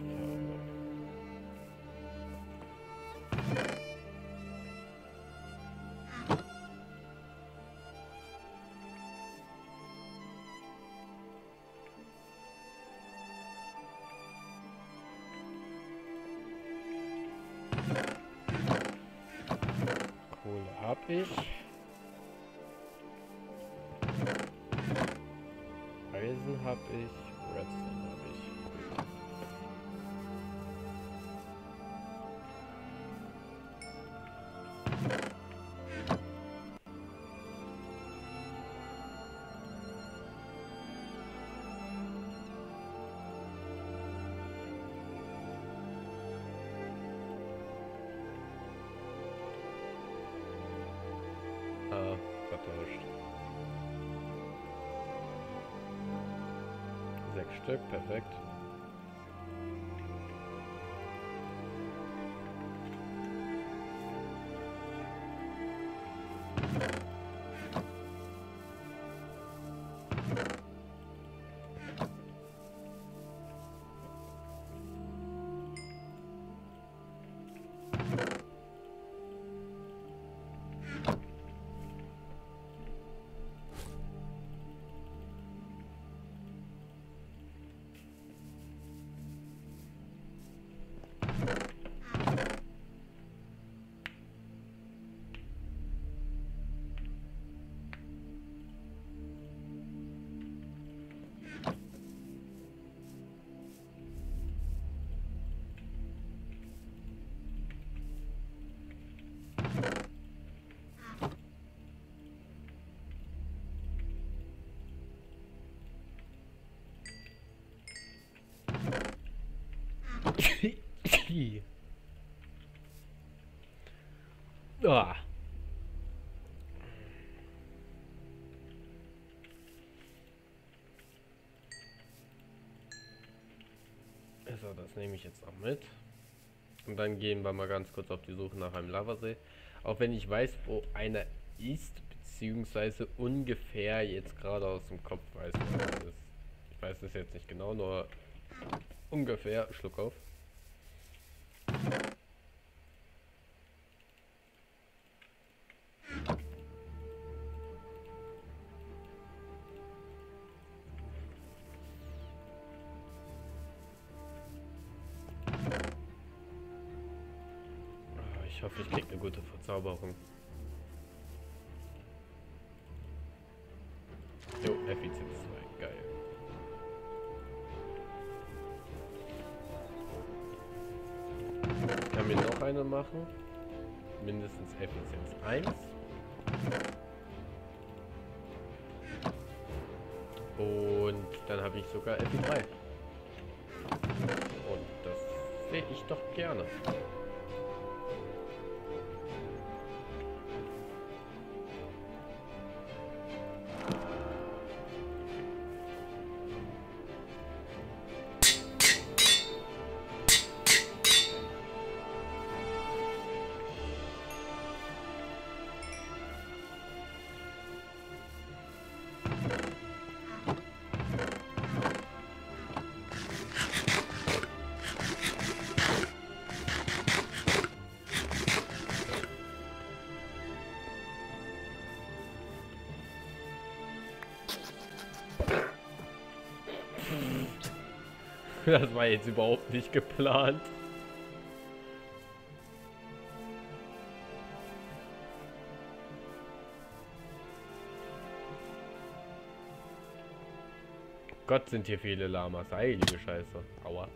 Speaker 1: Stück, perfekt. Ah. So, das nehme ich jetzt auch mit. Und dann gehen wir mal ganz kurz auf die Suche nach einem Lavasee. Auch wenn ich weiß, wo einer ist, beziehungsweise ungefähr jetzt gerade aus dem Kopf weiß. wo er ist. Ich weiß es jetzt nicht genau, nur ungefähr. Schluck auf. Ich hoffe, ich krieg eine gute Verzauberung. Machen. Mindestens Effizienz 1. Und dann habe ich sogar Effi 3. Und das sehe ich doch gerne. Das war jetzt überhaupt nicht geplant. Gott, sind hier viele Lamas. Heilige Scheiße. Aua.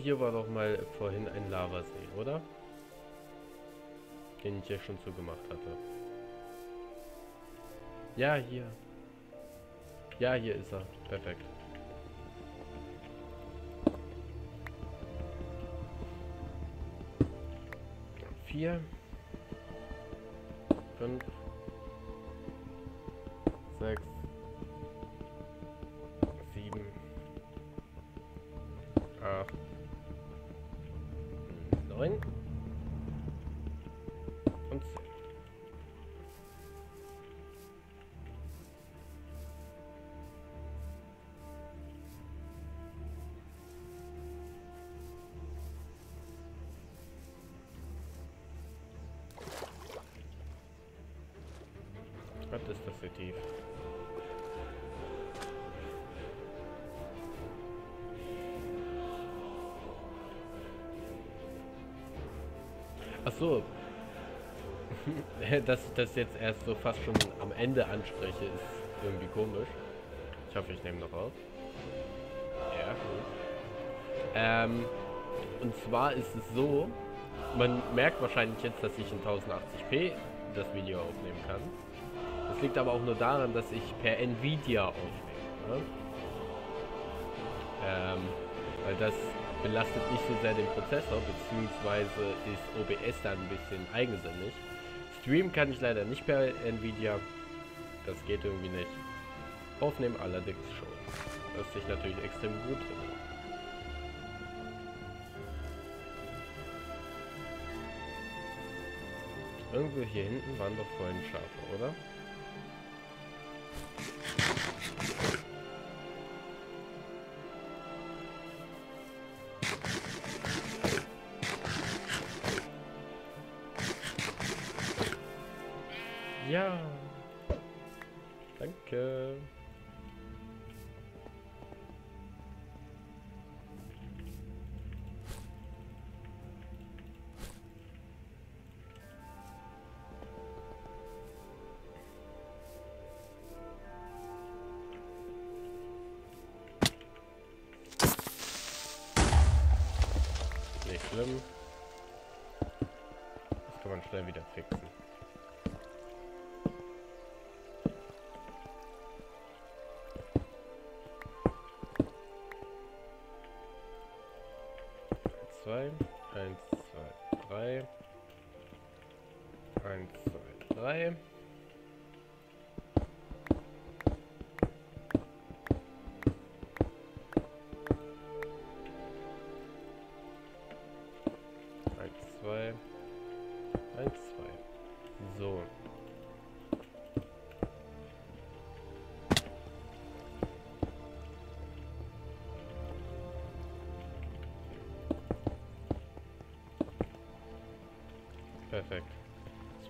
Speaker 1: Hier war doch mal vorhin ein Lavasee, oder? Den ich ja schon zugemacht hatte. Ja, hier. Ja, hier ist er. Perfekt. Vier. Fünf. Sechs. Sieben. Acht. Neun. Und zehn. Was ist das für tief? Ach so. Dass ich das jetzt erst so fast schon am Ende anspreche, ist irgendwie komisch. Ich hoffe, ich nehme noch auf. Ja, gut. Ähm, und zwar ist es so, man merkt wahrscheinlich jetzt, dass ich in 1080p das Video aufnehmen kann. Das liegt aber auch nur daran, dass ich per Nvidia aufnehme. Ne? Ähm, weil das belastet nicht so sehr den Prozessor, beziehungsweise ist OBS dann ein bisschen eigensinnig. Stream kann ich leider nicht per Nvidia. Das geht irgendwie nicht. Aufnehmen allerdings schon. Was ich natürlich extrem gut finde. Irgendwo hier hinten waren doch vorhin Schafe, oder?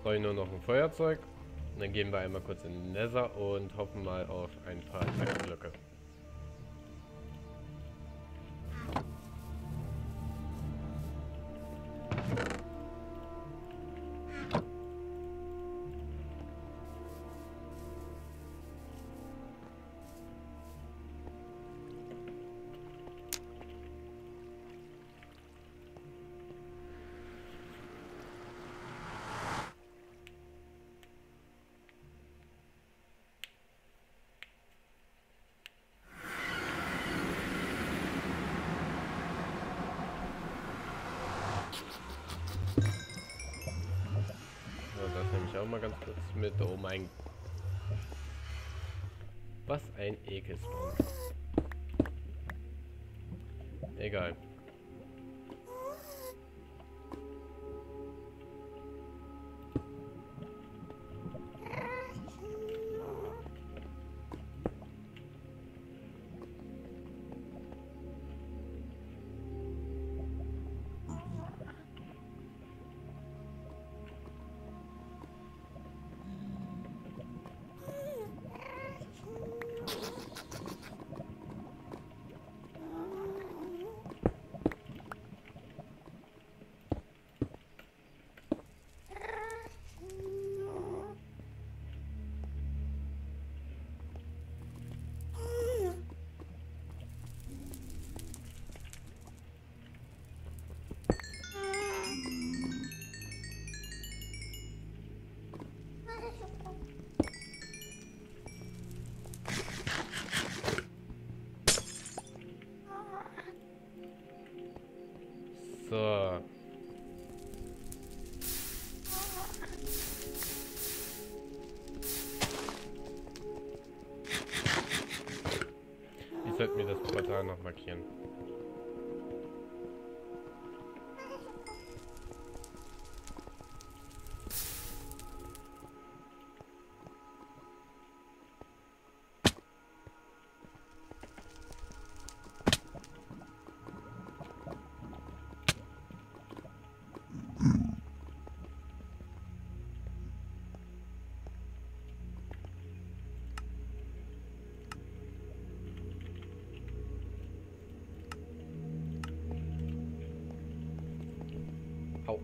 Speaker 1: Brauche ich nur noch ein Feuerzeug. Und dann gehen wir einmal kurz in den Nether und hoffen mal auf ein paar Blöcke. Ich auch mal ganz kurz mit. Oh mein... Was ein Ekelspawn. Egal. Пхен.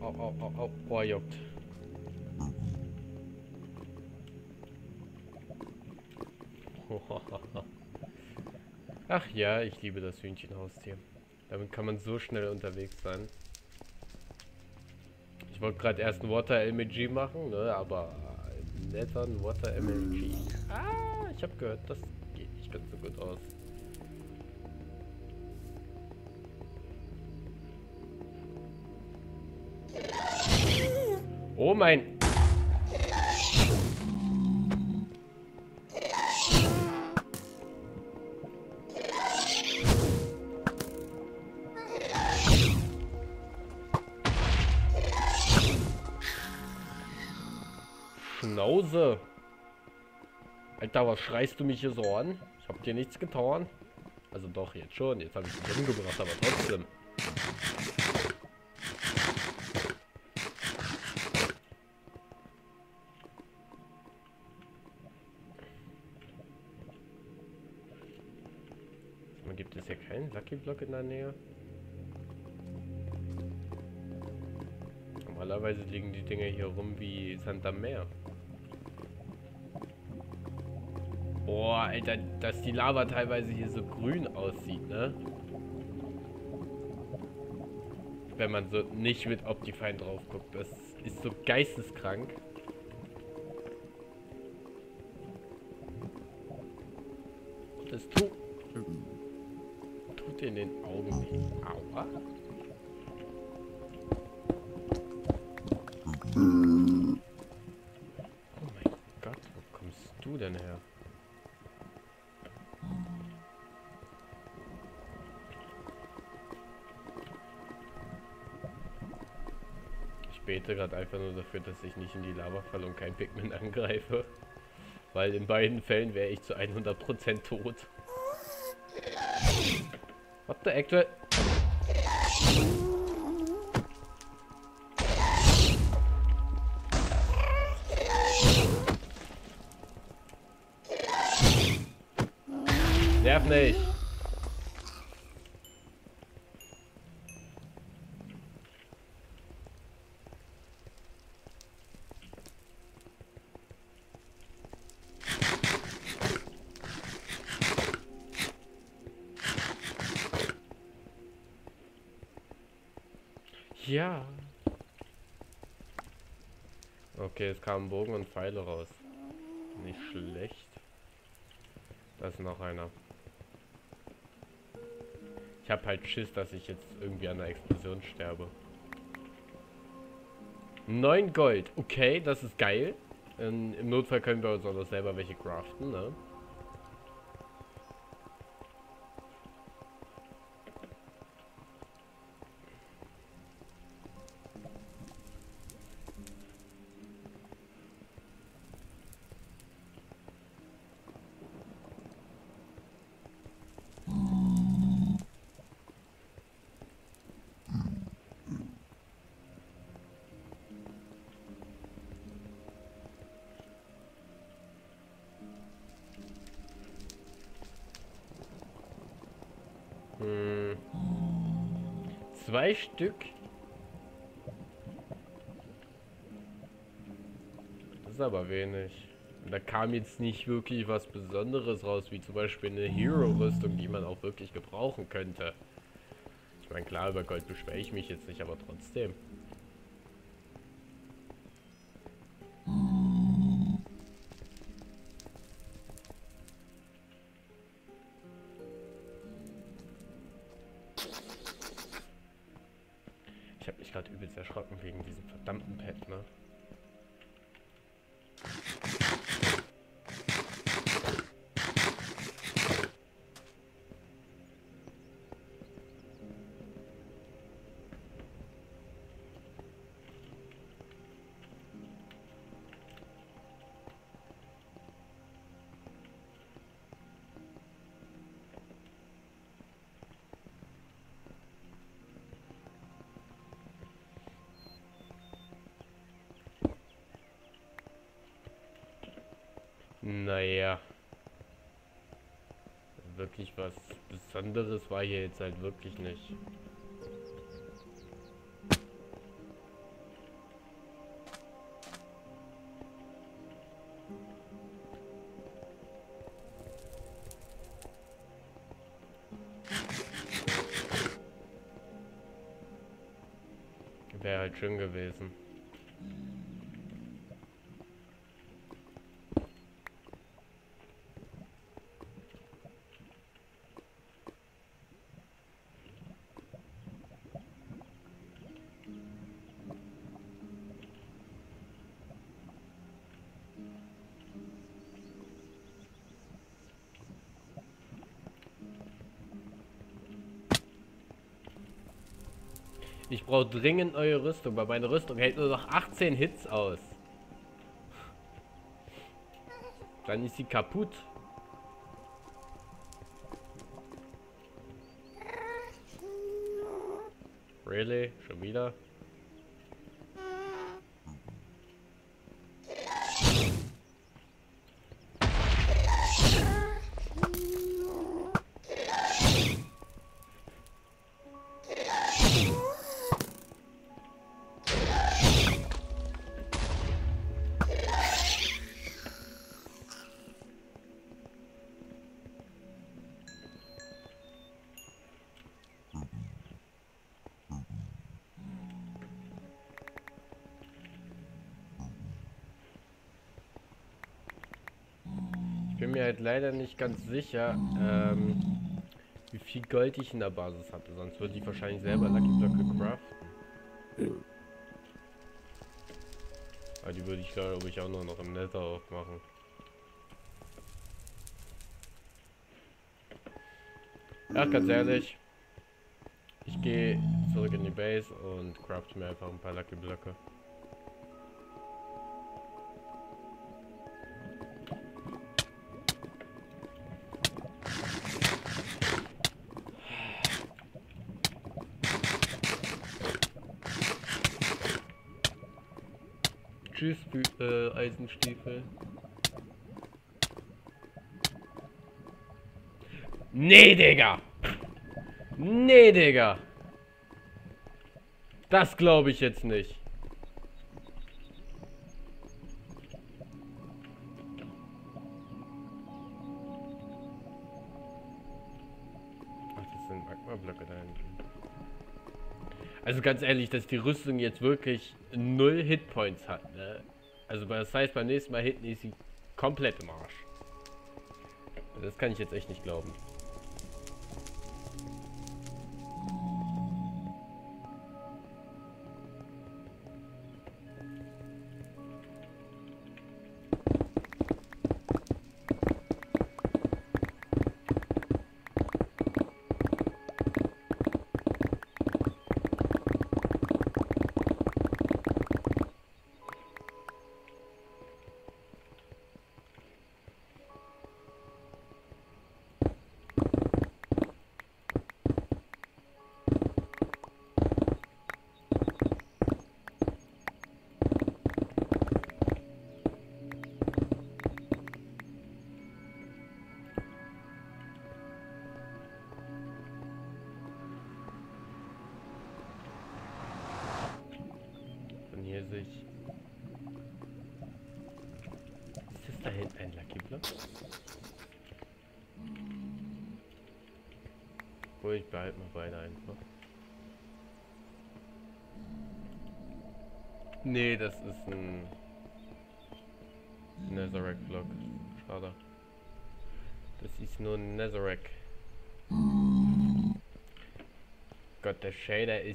Speaker 1: Au, au, au, au. Ohr juckt. Ach ja, ich liebe das Hühnchenhaustier. Damit kann man so schnell unterwegs sein. Ich wollte gerade erst ein Water LMG machen, ne, aber netter Water MLG. Ah, ich habe gehört, das geht nicht ganz so gut aus. Oh mein... Schnauze. Alter, was schreist du mich hier so an? Ich hab dir nichts getan. Also doch, jetzt schon. Jetzt habe ich dich umgebracht, aber trotzdem. Lucky Block in der Nähe. Normalerweise liegen die Dinger hier rum wie Sand am Meer. Boah, Alter, dass die Lava teilweise hier so grün aussieht, ne? Wenn man so nicht mit Optifine drauf guckt. Das ist so geisteskrank. Das tut bete gerade einfach nur dafür, dass ich nicht in die Lava falle und kein Pigment angreife. Weil in beiden Fällen wäre ich zu 100% tot. What the actual... kamen Bogen und Pfeile raus. Nicht schlecht. Da ist noch einer. Ich habe halt Schiss, dass ich jetzt irgendwie an der Explosion sterbe. 9 Gold. Okay, das ist geil. In, Im Notfall können wir uns auch noch selber welche craften, ne? Hm. Zwei Stück. Das ist aber wenig. Da kam jetzt nicht wirklich was Besonderes raus, wie zum Beispiel eine Hero-Rüstung, die man auch wirklich gebrauchen könnte. Ich meine, klar, über Gold beschwere ich mich jetzt nicht, aber trotzdem. Besonderes war hier jetzt halt wirklich nicht. Ich brauche dringend neue Rüstung, weil meine Rüstung hält nur noch 18 Hits aus. Dann ist sie kaputt. Really? Schon wieder? Halt leider nicht ganz sicher, ähm, wie viel Gold ich in der Basis hatte. Sonst würde ich wahrscheinlich selber Lucky Blöcke craften. Aber die würde ich glaube ich auch nur noch im Nether aufmachen. Ach, ganz ehrlich. Ich gehe zurück in die Base und craft mir einfach ein paar Lucky Blöcke. Eisenstiefel. Nee, Digga! Nee, Digga! Das glaube ich jetzt nicht. Ach, das sind Magma-Blöcke da hinten. Also ganz ehrlich, dass die Rüstung jetzt wirklich null Hitpoints hat, ne? Also das heißt, beim nächsten Mal hinten ist sie komplett im Arsch. Das kann ich jetzt echt nicht glauben.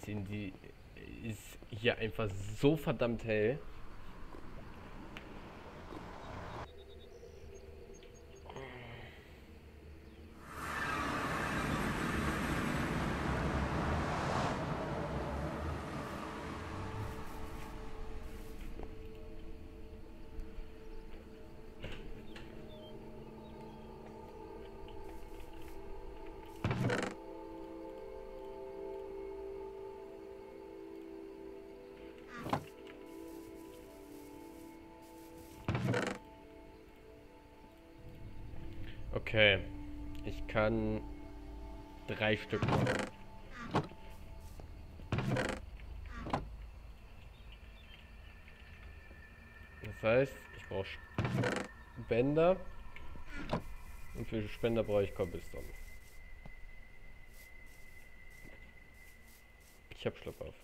Speaker 1: Ist in die ist hier einfach so verdammt hell. Okay. Ich kann drei Stück machen. Das heißt, ich brauche Bänder. Und für Spender brauche ich Cobblestone. Ich hab Schluck auf.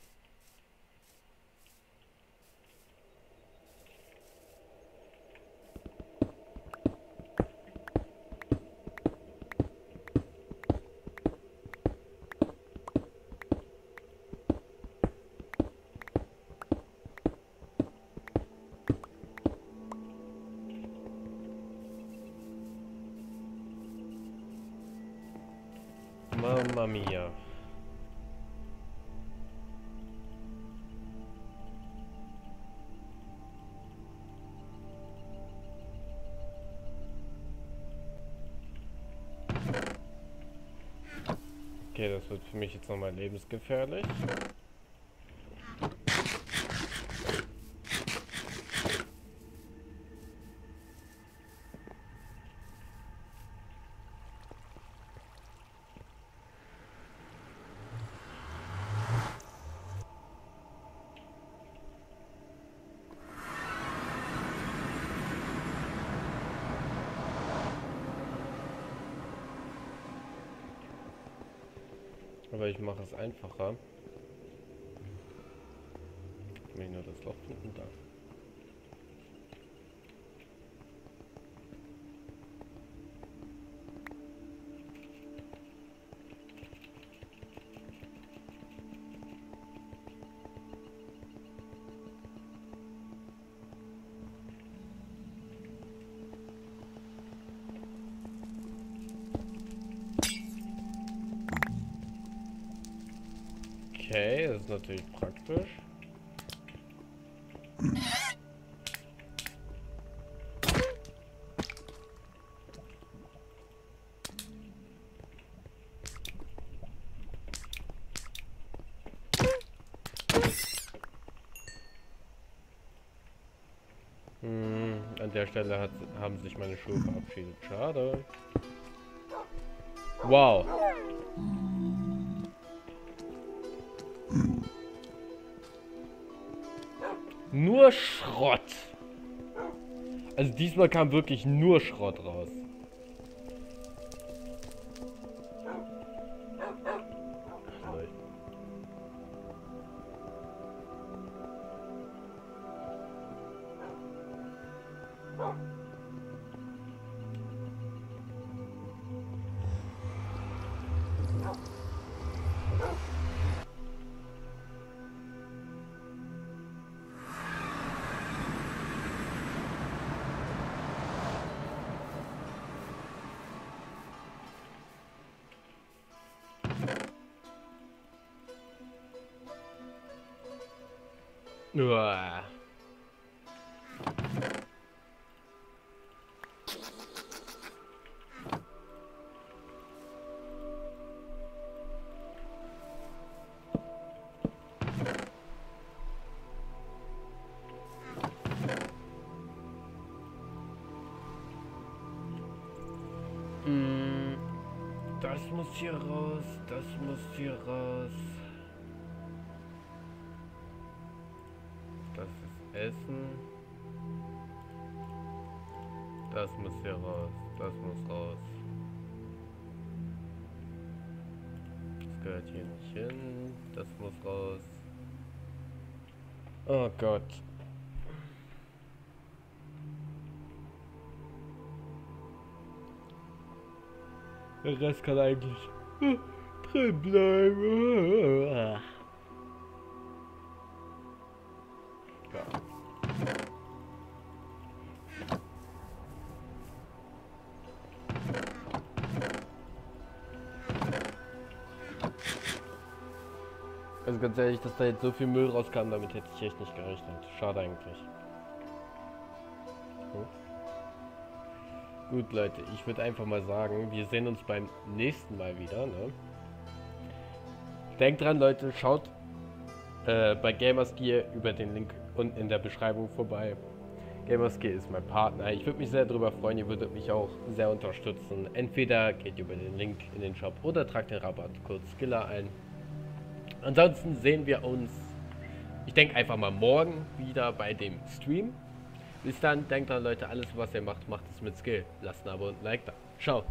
Speaker 1: Das wird für mich jetzt nochmal lebensgefährlich. Aber ich mache es einfacher. Okay, das ist natürlich praktisch. Hm, an der Stelle hat, haben sich meine Schuhe verabschiedet. Schade. Wow. Nur Schrott. Also diesmal kam wirklich nur Schrott raus. Hier raus. Das ist Essen. Das muss hier raus. Das muss raus. Das gehört hier nicht hin. Das muss raus. Oh Gott. Der Rest kann eigentlich drin bleiben. Ja. Also ganz ehrlich, dass da jetzt so viel Müll rauskam, damit hätte ich echt nicht gerechnet. Schade eigentlich. Gut, Leute, ich würde einfach mal sagen, wir sehen uns beim nächsten Mal wieder. Ne? Denkt dran, Leute, schaut äh, bei Gamers Gear über den Link unten in der Beschreibung vorbei. Gamerski ist mein Partner. Ich würde mich sehr darüber freuen, ihr würdet mich auch sehr unterstützen. Entweder geht ihr über den Link in den Shop oder tragt den Rabattcode Skiller ein. Ansonsten sehen wir uns, ich denke einfach mal morgen wieder bei dem Stream. Bis dann, denkt dran Leute, alles was ihr macht, macht es mit Skill. Lasst ein Abo und ein Like da. Ciao.